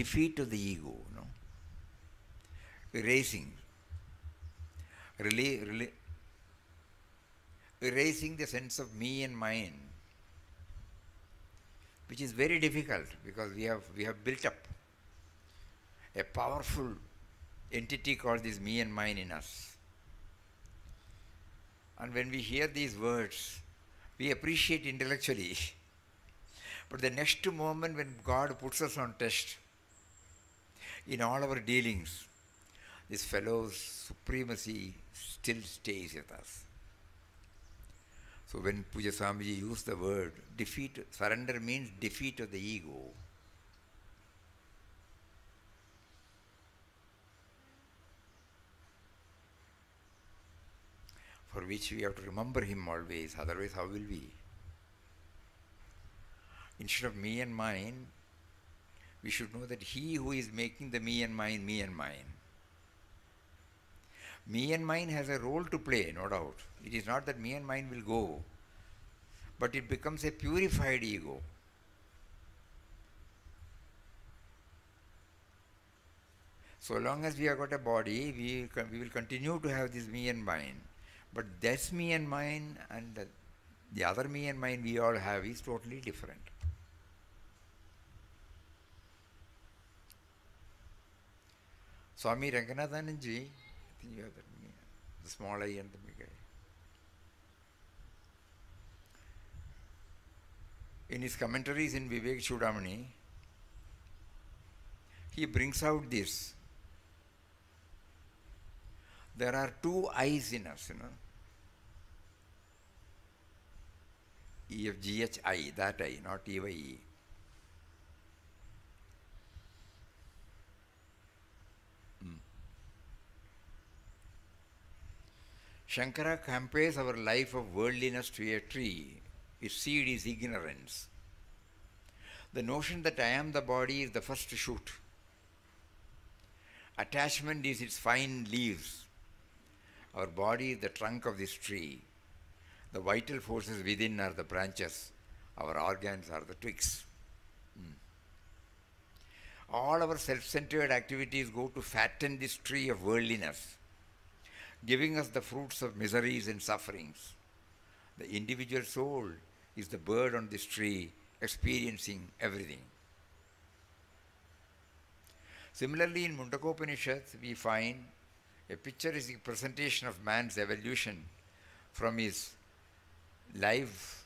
defeat of the ego, no? erasing, rela- rela- erasing the sense of me and mine, which is very difficult because we have we have built up a powerful entity called this me and mine in us. And when we hear these words, we appreciate intellectually. [laughs] But the next moment when God puts us on test, in all our dealings, this fellow's supremacy still stays with us. So when Pujya Swamiji used the word defeat, surrender means defeat of the ego. For which we have to remember him always, otherwise how will we? Instead of me and mine, we should know that he who is making the me and mine, me and mine. Me and mine has a role to play, no doubt. It is not that me and mine will go, but it becomes a purified ego. So long as we have got a body, we, we will continue to have this me and mine. But that's me and mine, and the, the other me and mine we all have is totally different. I me- the small eye and the big eye. In his commentaries in Vivek Chudamani, he brings out this. There are two eyes in us, you know. E F G H I, that eye, not E Y E. Shankara compares our life of worldliness to a tree. Its seed is ignorance. The notion that I am the body is the first shoot. Attachment is its fine leaves. Our body is the trunk of this tree. The vital forces within are the branches. Our organs are the twigs. Hmm. All our self centered activities go to fatten this tree of worldliness giving us the fruits of miseries and sufferings. The individual soul is the bird on this tree experiencing everything. Similarly, in Mundakopanishads, we find a picturesque presentation of man's evolution from his life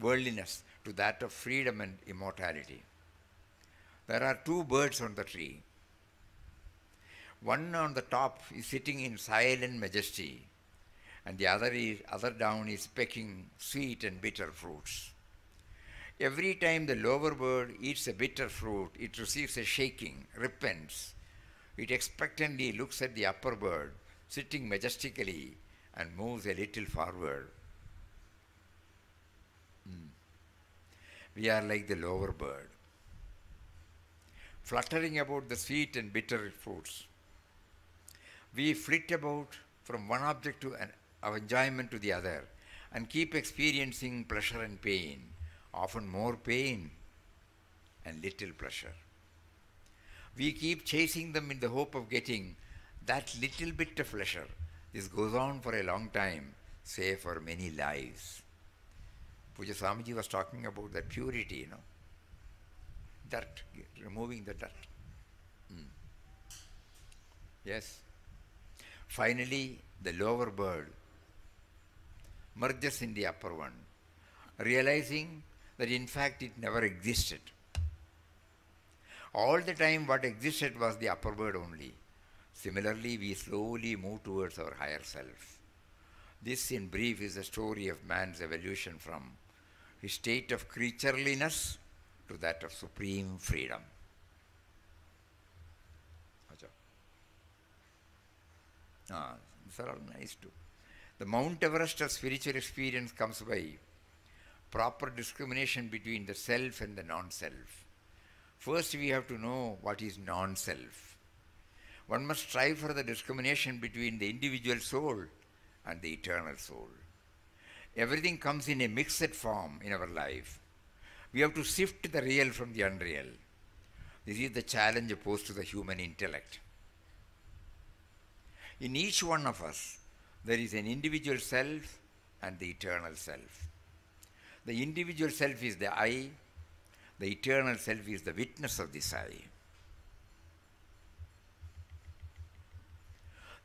worldliness to that of freedom and immortality. There are two birds on the tree. One on the top is sitting in silent majesty, and the other is other down is pecking sweet and bitter fruits. Every time the lower bird eats a bitter fruit, it receives a shaking, repents. It expectantly looks at the upper bird, sitting majestically, and moves a little forward. Hmm. We are like the lower bird, fluttering about the sweet and bitter fruits. We flit about from one object to an, of enjoyment to the other and keep experiencing pleasure and pain, often more pain and little pleasure. We keep chasing them in the hope of getting that little bit of pleasure. This goes on for a long time, say for many lives. Pujya Swamiji was talking about that purity, you know. Dirt, removing the dirt. Hmm. Yes. Finally, the lower bird merges in the upper one, realizing that in fact it never existed. All the time, what existed was the upper bird only. Similarly, we slowly move towards our higher self. This, in brief, is the story of man's evolution from his state of creatureliness to that of supreme freedom. Ah, these are all nice too. The Mount Everest of spiritual experience comes by proper discrimination between the self and the non self. First, we have to know what is non self. One must strive for the discrimination between the individual soul and the eternal soul. Everything comes in a mixed form in our life. We have to sift the real from the unreal. This is the challenge posed to the human intellect. In each one of us, there is an individual self and the eternal self. The individual self is the I, the eternal self is the witness of this I.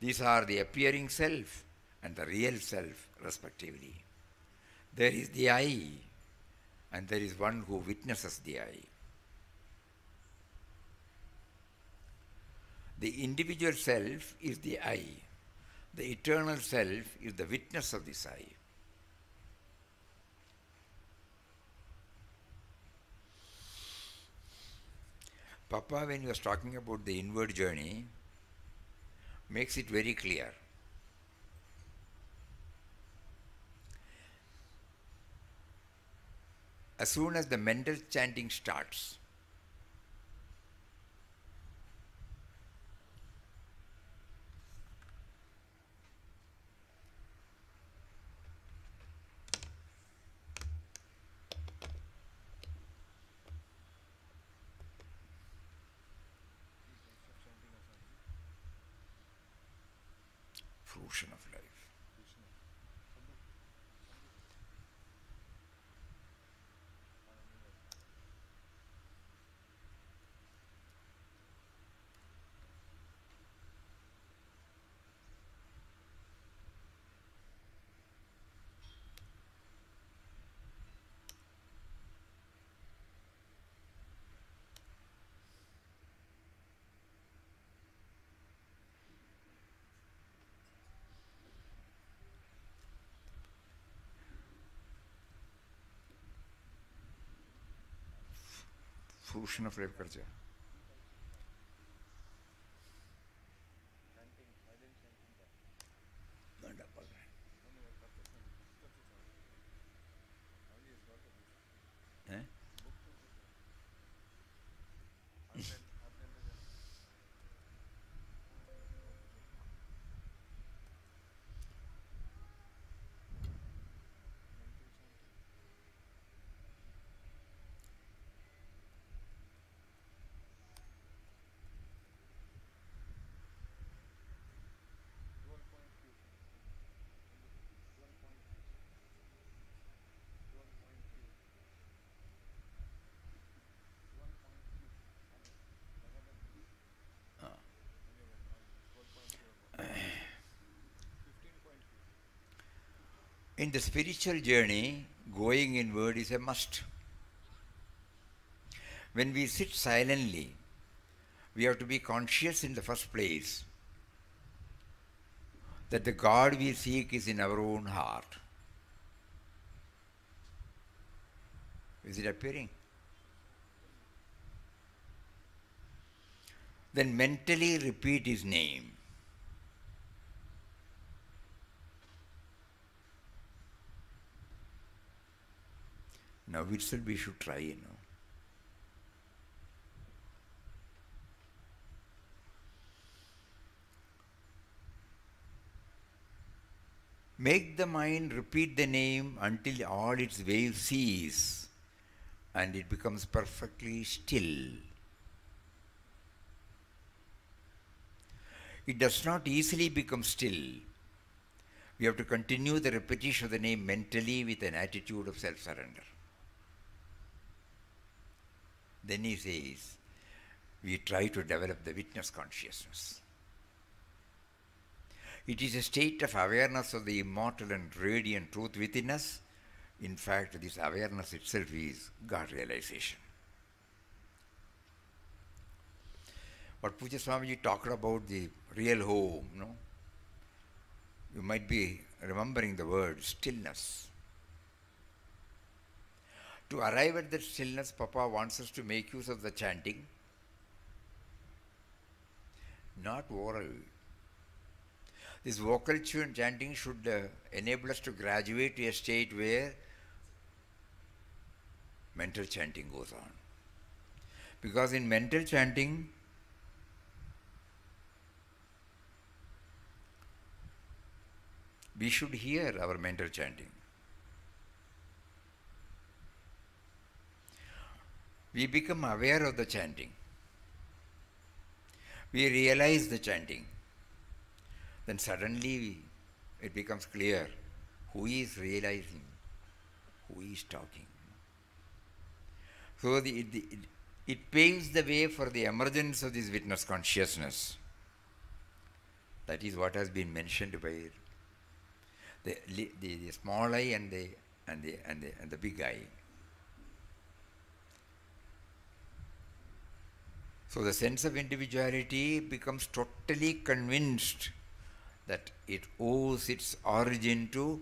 These are the appearing self and the real self, respectively. There is the I, and there is one who witnesses the I. The individual self is the I. The eternal self is the witness of this I. Papa, when he was talking about the inward journey, makes it very clear. As soon as the mental chanting starts, fruition of life कर In the spiritual journey, going inward is a must. When we sit silently, we have to be conscious in the first place that the God we seek is in our own heart. Is it appearing? Then mentally repeat his name. Now itself we should try, you know. Make the mind repeat the name until all its waves cease and it becomes perfectly still. It does not easily become still. We have to continue the repetition of the name mentally with an attitude of self surrender. Then he says, we try to develop the witness consciousness. It is a state of awareness of the immortal and radiant truth within us. In fact, this awareness itself is God realization. What Pujya Swamiji talked about the real home, no? You might be remembering the word stillness. To arrive at that stillness, Papa wants us to make use of the chanting, not oral. This vocal tune chanting should uh, enable us to graduate to a state where mental chanting goes on. Because in mental chanting, we should hear our mental chanting. We become aware of the chanting. We realize the chanting. Then suddenly it becomes clear who is realizing, who is talking. So the, the, it, it paves the way for the emergence of this witness consciousness. That is what has been mentioned by the, the, the small eye and the, and, the, and, the, and the big eye. So the sense of individuality becomes totally convinced that it owes its origin to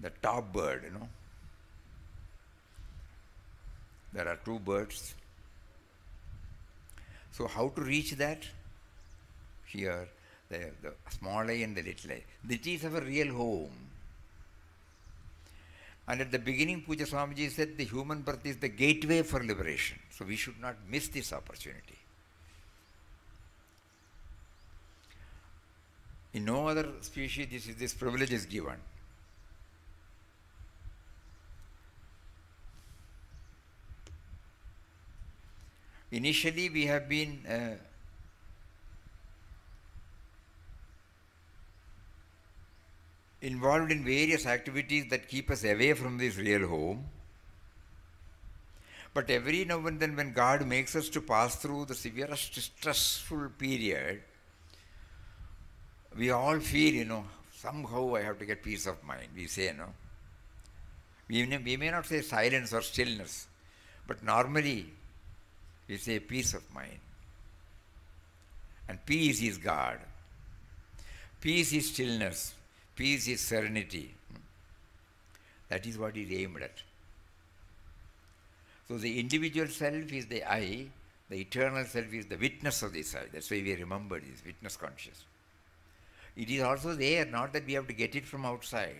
the top bird, you know. there are two birds. So, how to reach that? Here, the, the small eye and the little eye. Is our real home. And at the beginning, Pujya Swamiji said the human birth is the gateway for liberation. So, we should not miss this opportunity. In no other species, this, is, this privilege is given. Initially, we have been uh, involved in various activities that keep us away from this real home. But every now and then, when God makes us to pass through the severest stressful period, we all feel, you know, somehow I have to get peace of mind. We say, no. We may, we may not say silence or stillness, but normally we say peace of mind. And peace is God. Peace is stillness. Peace is serenity. That is what is aimed at. So the individual self is the I, the eternal self is the witness of this I. That's why we remember this witness conscious. It is also there, not that we have to get it from outside.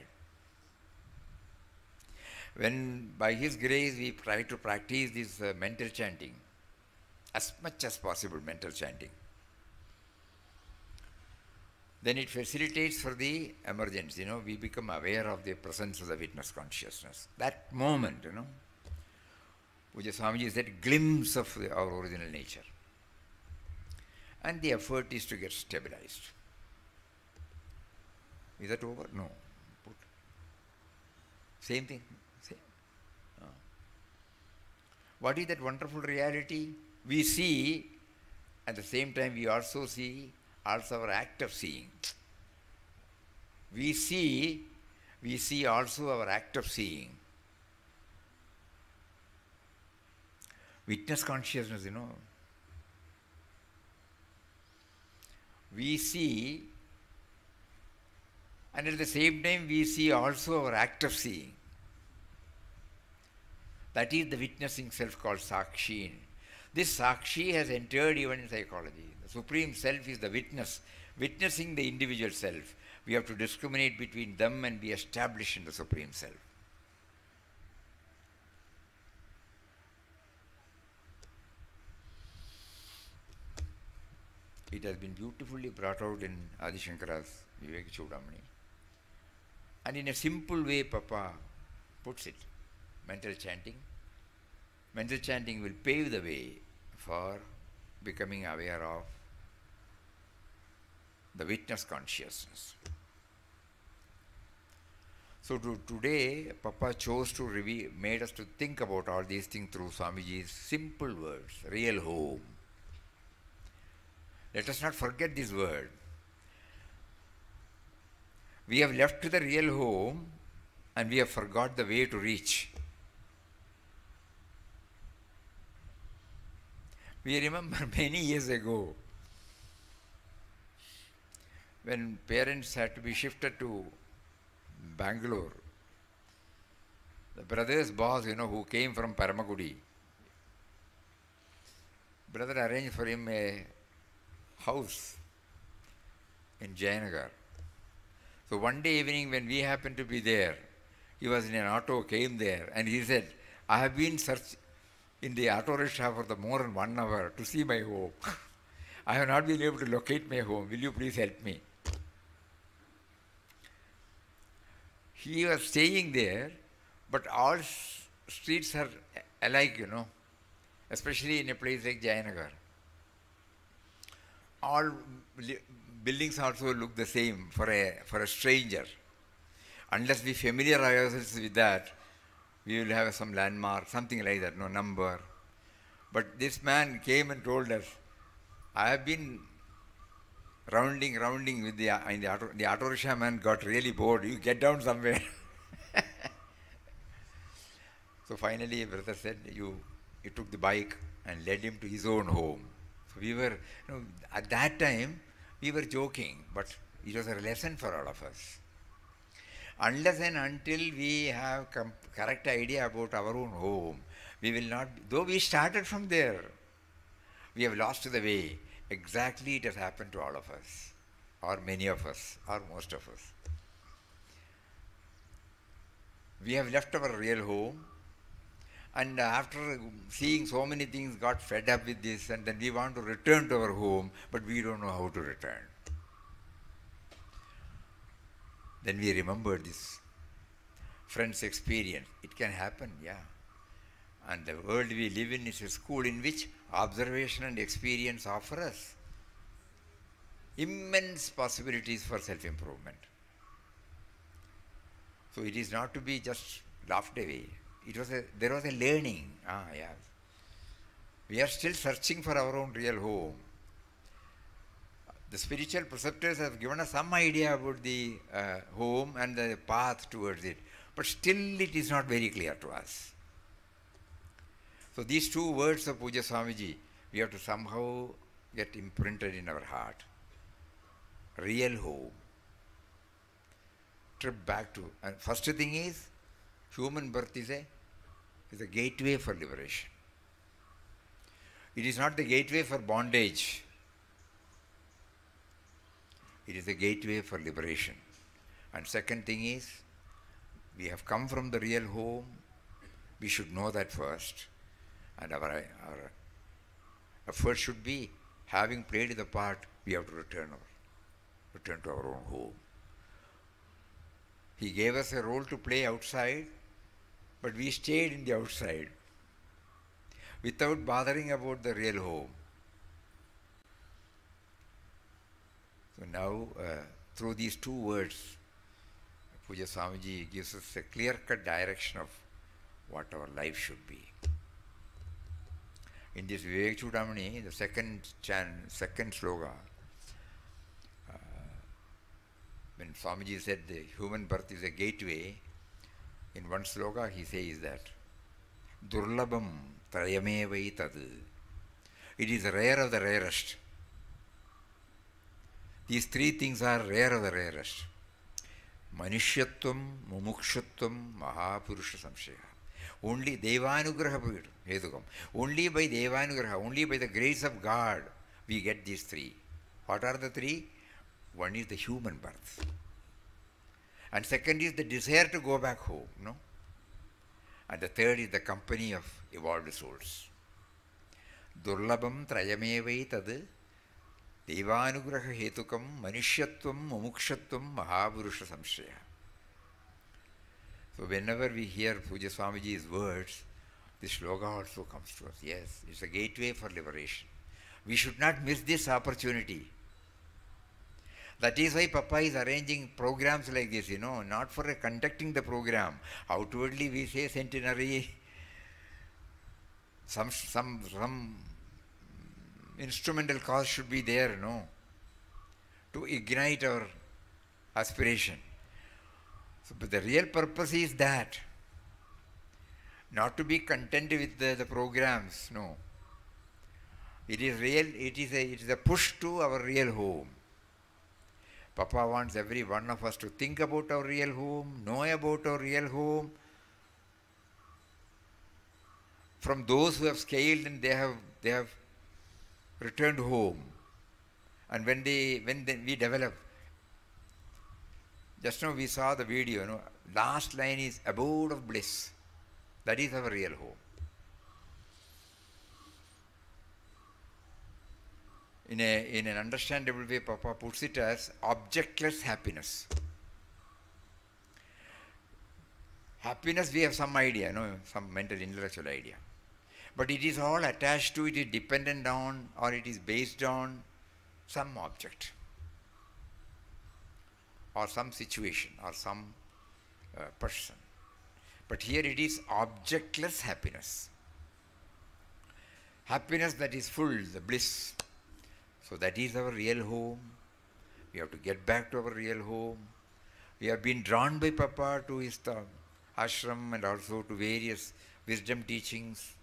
When by His grace we try to practice this uh, mental chanting, as much as possible mental chanting, then it facilitates for the emergence. You know, we become aware of the presence of the witness consciousness. That moment, you know, Pujya Swamiji that glimpse of the, our original nature. And the effort is to get stabilized. Is that over? No. Put. Same thing. Same. Ah. What is that wonderful reality? We see, at the same time, we also see also our act of seeing. We see, we see also our act of seeing. Witness consciousness, you know. We see, and at the same time, we see also our act of seeing. That is the witnessing self called Sakshi. This Sakshi has entered even in psychology. Supreme Self is the witness, witnessing the individual self. We have to discriminate between them and be established in the Supreme Self. It has been beautifully brought out in Adi Shankara's Vivek Chudamani. And in a simple way, Papa puts it mental chanting. Mental chanting will pave the way for becoming aware of the witness consciousness. So to, today, Papa chose to reveal, made us to think about all these things through Swamiji's simple words, real home. Let us not forget this word. We have left the real home and we have forgot the way to reach. We remember [laughs] many years ago when parents had to be shifted to Bangalore. The brother's boss, you know, who came from Paramagudi, brother arranged for him a house in Jayanagar. So one day evening when we happened to be there, he was in an auto, came there, and he said, I have been search in the auto rickshaw for the more than one hour to see my home. [laughs] I have not been able to locate my home. Will you please help me? He was staying there, but all streets are alike, you know, especially in a place like Jayanagar. All buildings also look the same for a, for a stranger. Unless we familiarize ourselves with that, we will have some landmark, something like that, no number. But this man came and told us, I have been rounding, rounding with the, in the auto, the auto rickshaw man got really bored. You get down somewhere. [laughs] so finally, brother said, you, you took the bike and led him to his own home. So we were, you know, at that time, we were joking, but it was a lesson for all of us. Unless and until we have correct idea about our own home, We will not, though we started from there, we have lost the way. Exactly it has happened to all of us, or many of us, or most of us. We have left our real home, and after seeing so many things, got fed up with this, and then we want to return to our home, but we don't know how to return. Then we remember this friend's experience. It can happen, yeah. And the world we live in is a school in which observation and experience offer us immense possibilities for self improvement. So it is not to be just laughed away. It was a there was a learning. Ah, yeah. We are still searching for our own real home. The spiritual preceptors have given us some idea about the uh, home and the path towards it, but still it is not very clear to us. So these two words of Pujya Swamiji, we have to somehow get imprinted in our heart. Real home. Trip back to, and first thing is, human birth is a, is a gateway for liberation. It is not the gateway for bondage. It is a gateway for liberation. And second thing is, we have come from the real home. We should know that first. And our, our effort should be, having played the part, we have to return, our, return to our own home. He gave us a role to play outside, but we stayed in the outside without bothering about the real home. So now, uh, through these two words, Pujya Swamiji gives us a clear cut direction of what our life should be. In this Vivek the second chan, second sloga, uh, when Swamiji said the human birth is a gateway, in one sloga he says that Durlabam Trayamevai Tad. It is rare of the rarest. These three things are rare of the rarest. Manishyatvam, Mumukshutvam, Mahapurusha Samshaya. Only Devanugraha Hetukam. Only by Devanugraha, only by the grace of God, we get these three. What are the three? One is the human birth. And second is the desire to go back home, no? And the third is the company of evolved souls. Durlabam trayamevai tad devanugraha hetukam manishyatvam mumukshatvam mahapurusha samshaya. So whenever we hear Pujya Swamiji's words, this sloga also comes to us. Yes, it's a gateway for liberation. We should not miss this opportunity. That is why Papa is arranging programs like this, you know, not for conducting the program. Outwardly we say centenary, some, some, some instrumental cause should be there, no, to ignite our aspiration. So, but the real purpose is that, not to be content with the, the programs, no. It is real, it is, a, it is a push to our real home. Papa wants every one of us to think about our real home, know about our real home. From those who have scaled and they have they have returned home. And when they when they, we develop, just now we saw the video, you know, last line is abode of bliss. That is our real home. in, a, in an understandable way, Papa puts it as objectless happiness. Happiness, we have some idea, no, some mental, intellectual idea. But it is all attached to, it is dependent on, or it is based on some object, or some situation, or some uh, person. But here it is objectless happiness. Happiness that is full, the bliss, so that is our real home. We have to get back to our real home. We have been drawn by Papa to his uh, ashram and also to various wisdom teachings.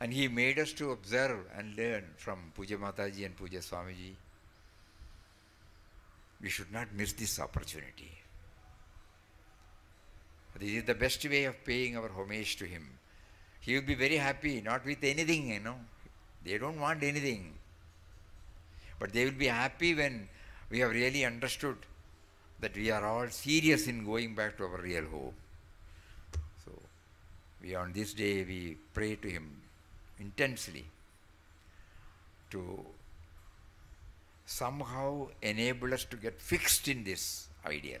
And he made us to observe and learn from Pujya Mataji and Pujya Swamiji. We should not miss this opportunity. This is the best way of paying our homage to him. He will be very happy, not with anything, you know. They don't want anything. But they will be happy when we have really understood that we are all serious in going back to our real home. So, we on this day we pray to him intensely to somehow enable us to get fixed in this ideal.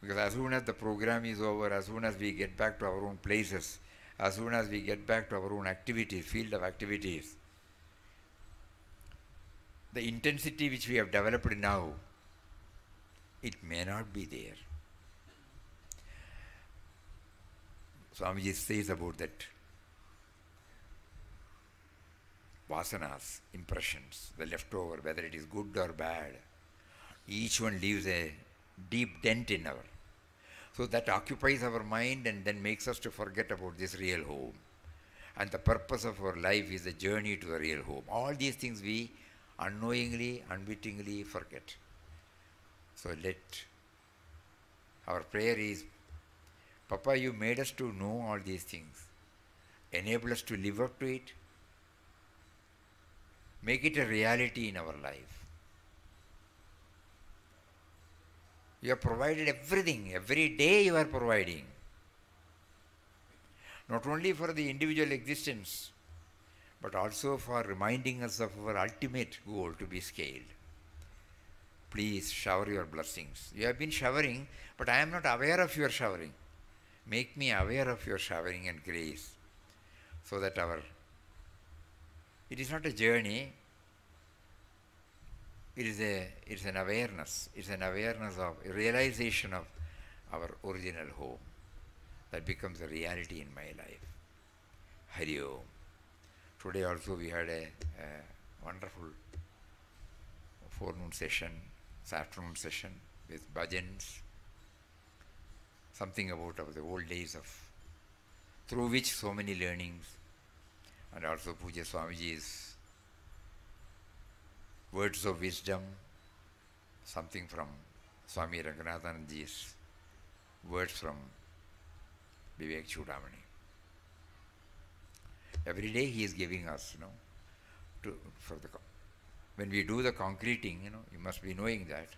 Because as soon as the program is over, as soon as we get back to our own places, as soon as we get back to our own activities, field of activities, the intensity which we have developed now, it may not be there. Swamiji says about that vasanas, impressions, the leftover, whether it is good or bad, each one leaves a deep dent in our. So that occupies our mind and then makes us to forget about this real home. And the purpose of our life is the journey to the real home. All these things we unknowingly, unwittingly forget. So let our prayer is Papa, you made us to know all these things. Enable us to live up to it. Make it a reality in our life. You have provided everything. Every day you are providing. Not only for the individual existence, but also for reminding us of our ultimate goal to be scaled. Please shower your blessings. You have been showering, but I am not aware of your showering. Make me aware of your showering and grace so that our it is not a journey. It is a it's an awareness. It's an awareness of realization of our original home that becomes a reality in my life. Hari om. Today also we had a, a wonderful forenoon session afternoon session with bhajans. Something about the old days of through which so many learnings and also Pujya Swamiji's words of wisdom, something from Swami Ranganathanji's words from Vivek Chudamani. Every day he is giving us, you know, to, for the, when we do the concreting, you know, you must be knowing that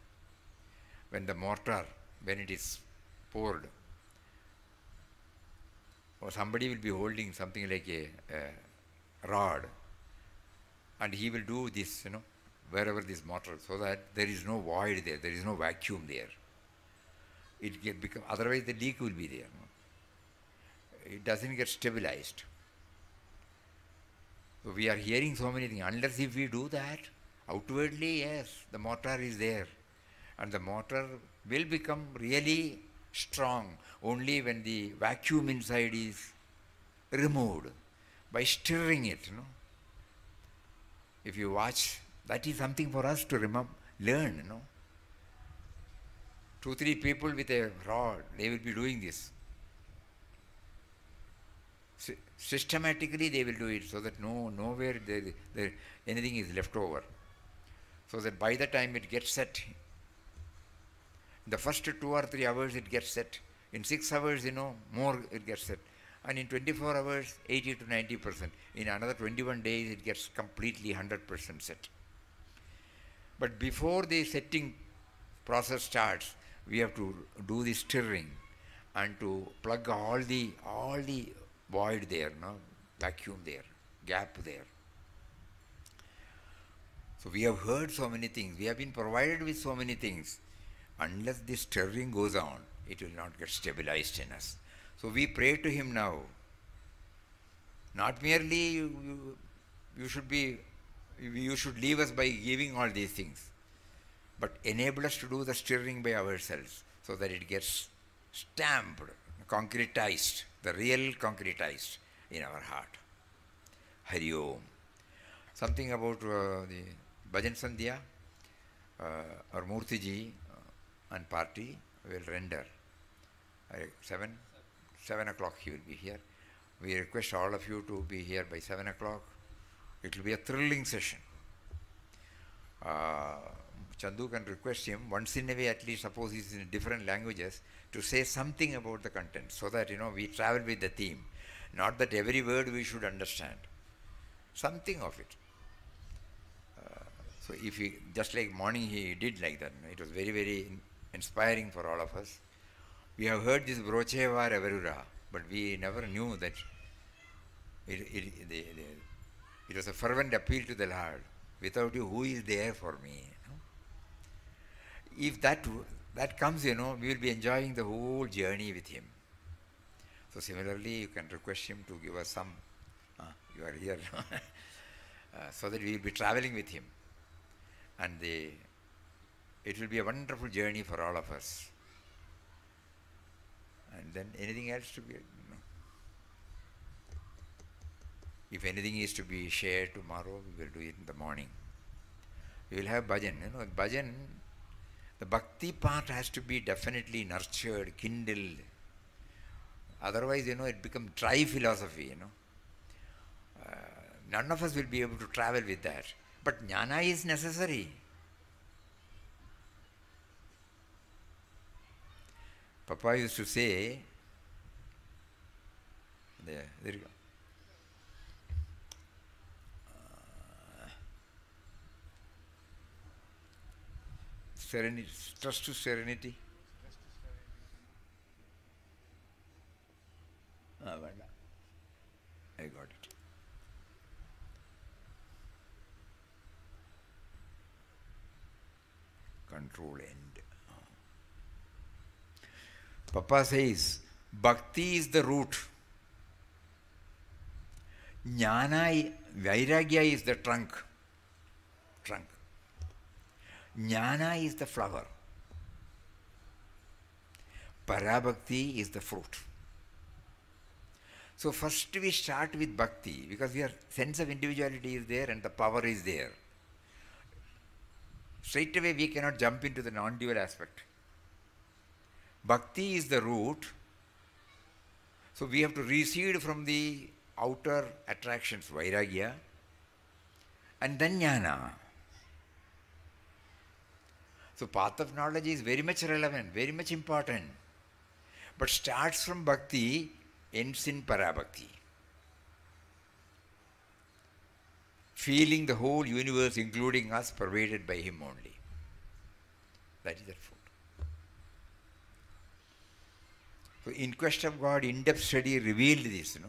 when the mortar, when it is poured, or somebody will be holding something like a, a rod and he will do this, you know, wherever this mortar, so that there is no void there, there is no vacuum there. It get become otherwise the leak will be there. It doesn't get stabilized. So we are hearing so many things. Unless if we do that, outwardly, yes, the mortar is there. And the mortar will become really strong only when the vacuum inside is removed by stirring it. You know? If you watch, that is something for us to remember, learn. You know? Two, three people with a rod, they will be doing this. Sy- Systematically, they will do it so that no, nowhere there, there, anything is left over. So that by the time it gets set, the first two or three hours it gets set. In six hours, you know, more it gets set. And in 24 hours, 80 to 90 percent. In another 21 days, it gets completely 100 percent set. But before the setting process starts, we have to do the stirring and to plug all the all the void there, no vacuum there, gap there. So we have heard so many things. We have been provided with so many things. Unless this stirring goes on, it will not get stabilized in us. So we pray to Him now. Not merely you, you, you should be, you should leave us by giving all these things, but enable us to do the stirring by ourselves so that it gets stamped, concretized, the real concretized in our heart. Hari Om. Something about uh, the Bhajan Sandhya, uh, our Murtiji uh, and party will render. Uh, seven, seven o'clock he will be here. We request all of you to be here by seven o'clock. It will be a thrilling session. Uh, Chandu can request him once in a way, at least, suppose he's in different languages, to say something about the content so that you know we travel with the theme. Not that every word we should understand. Something of it. Uh, so if he just like morning he did like that. It was very, very in- inspiring for all of us. We have heard this Brocheva Reverura, but we never knew that it, it, the, the, it was a fervent appeal to the Lord. Without you, who is there for me? If that that comes, you know, we will be enjoying the whole journey with Him. So similarly, you can request Him to give us some. Uh, you are here, [laughs] uh, so that we will be traveling with Him, and the, it will be a wonderful journey for all of us. And then anything else to be, you know. If anything is to be shared tomorrow, we will do it in the morning. We will have bhajan. You know, bhajan, the bhakti part has to be definitely nurtured, kindled. Otherwise, you know, it becomes dry philosophy, you know. Uh, none of us will be able to travel with that. But jnana is necessary. Papa used to say, there, there you go. Serenity, trust to serenity. Ah, I got it. Control N. Papa says, Bhakti is the root. Jnana, Vairagya is the trunk. Trunk. Jnana is the flower. Parabhakti is the fruit. So first we start with bhakti because your sense of individuality is there and the power is there. Straight away we cannot jump into the non-dual aspect. Bhakti is the root. So we have to recede from the outer attractions, vairagya, and then jnana. So path of knowledge is very much relevant, very much important. But starts from bhakti, ends in parabhakti. Feeling the whole universe, including us, pervaded by him only. That is the fruit. So in Quest of God, in-depth study revealed this, you know.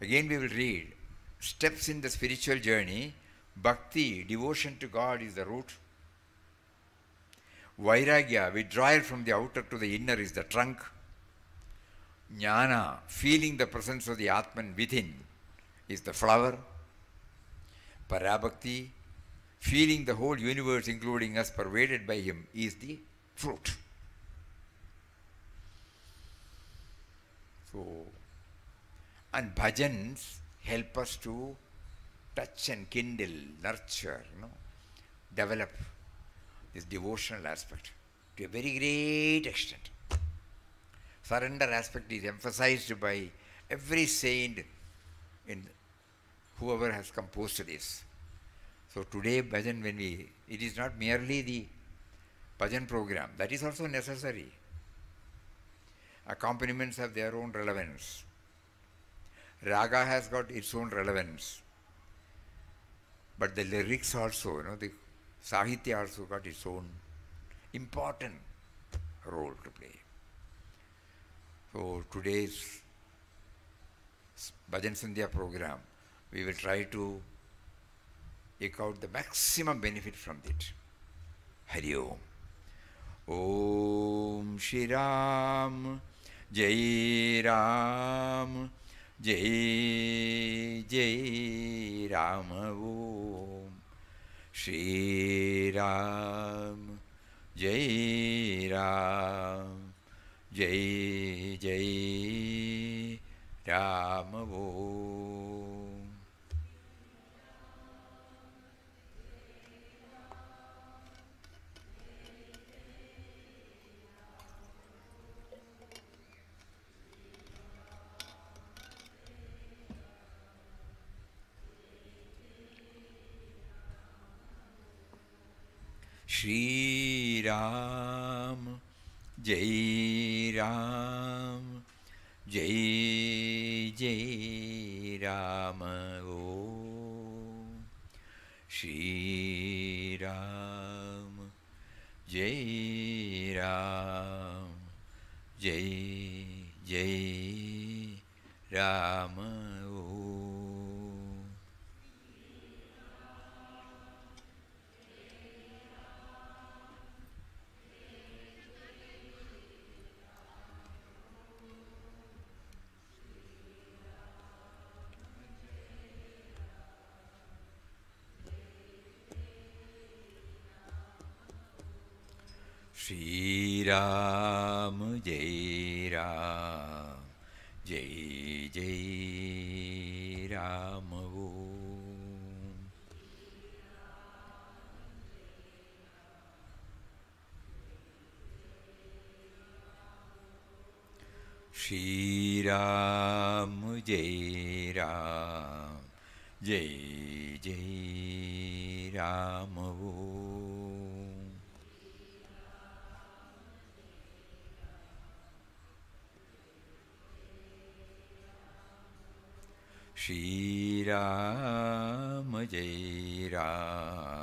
Again we will read steps in the spiritual journey Bhakti, devotion to God is the root. Vairagya, withdrawal from the outer to the inner is the trunk. Jnana, feeling the presence of the Atman within is the flower. Parabhakti, feeling the whole universe including us pervaded by him is the fruit. So, and bhajans help us to touch and kindle, nurture, you know, develop this devotional aspect to a very great extent. Surrender aspect is emphasized by every saint in whoever has composed this. So today bhajan when we it is not merely the bhajan program, that is also necessary. Accompaniments have their own relevance. Raga has got its own relevance. But the lyrics also, you know, the Sahitya also got its own important role to play. So today's Bhajan Sandhya program, we will try to take out the maximum benefit from it. Hari Om. Om Shri Ram, Jai Ram, Jai Jai Ram Om. Shri Ram, Jai Ram, Jai Jai Ram Om. Shri Ram, Jai Ram, Jai Jai Ram, Om Shri Ram, Jai Ram, Jai Jai Ram, Shri Ram Jai Ram Jai Jai Ram Om Shri Ram Jai Ram Jai Jai Ram Om Shriram जय राम।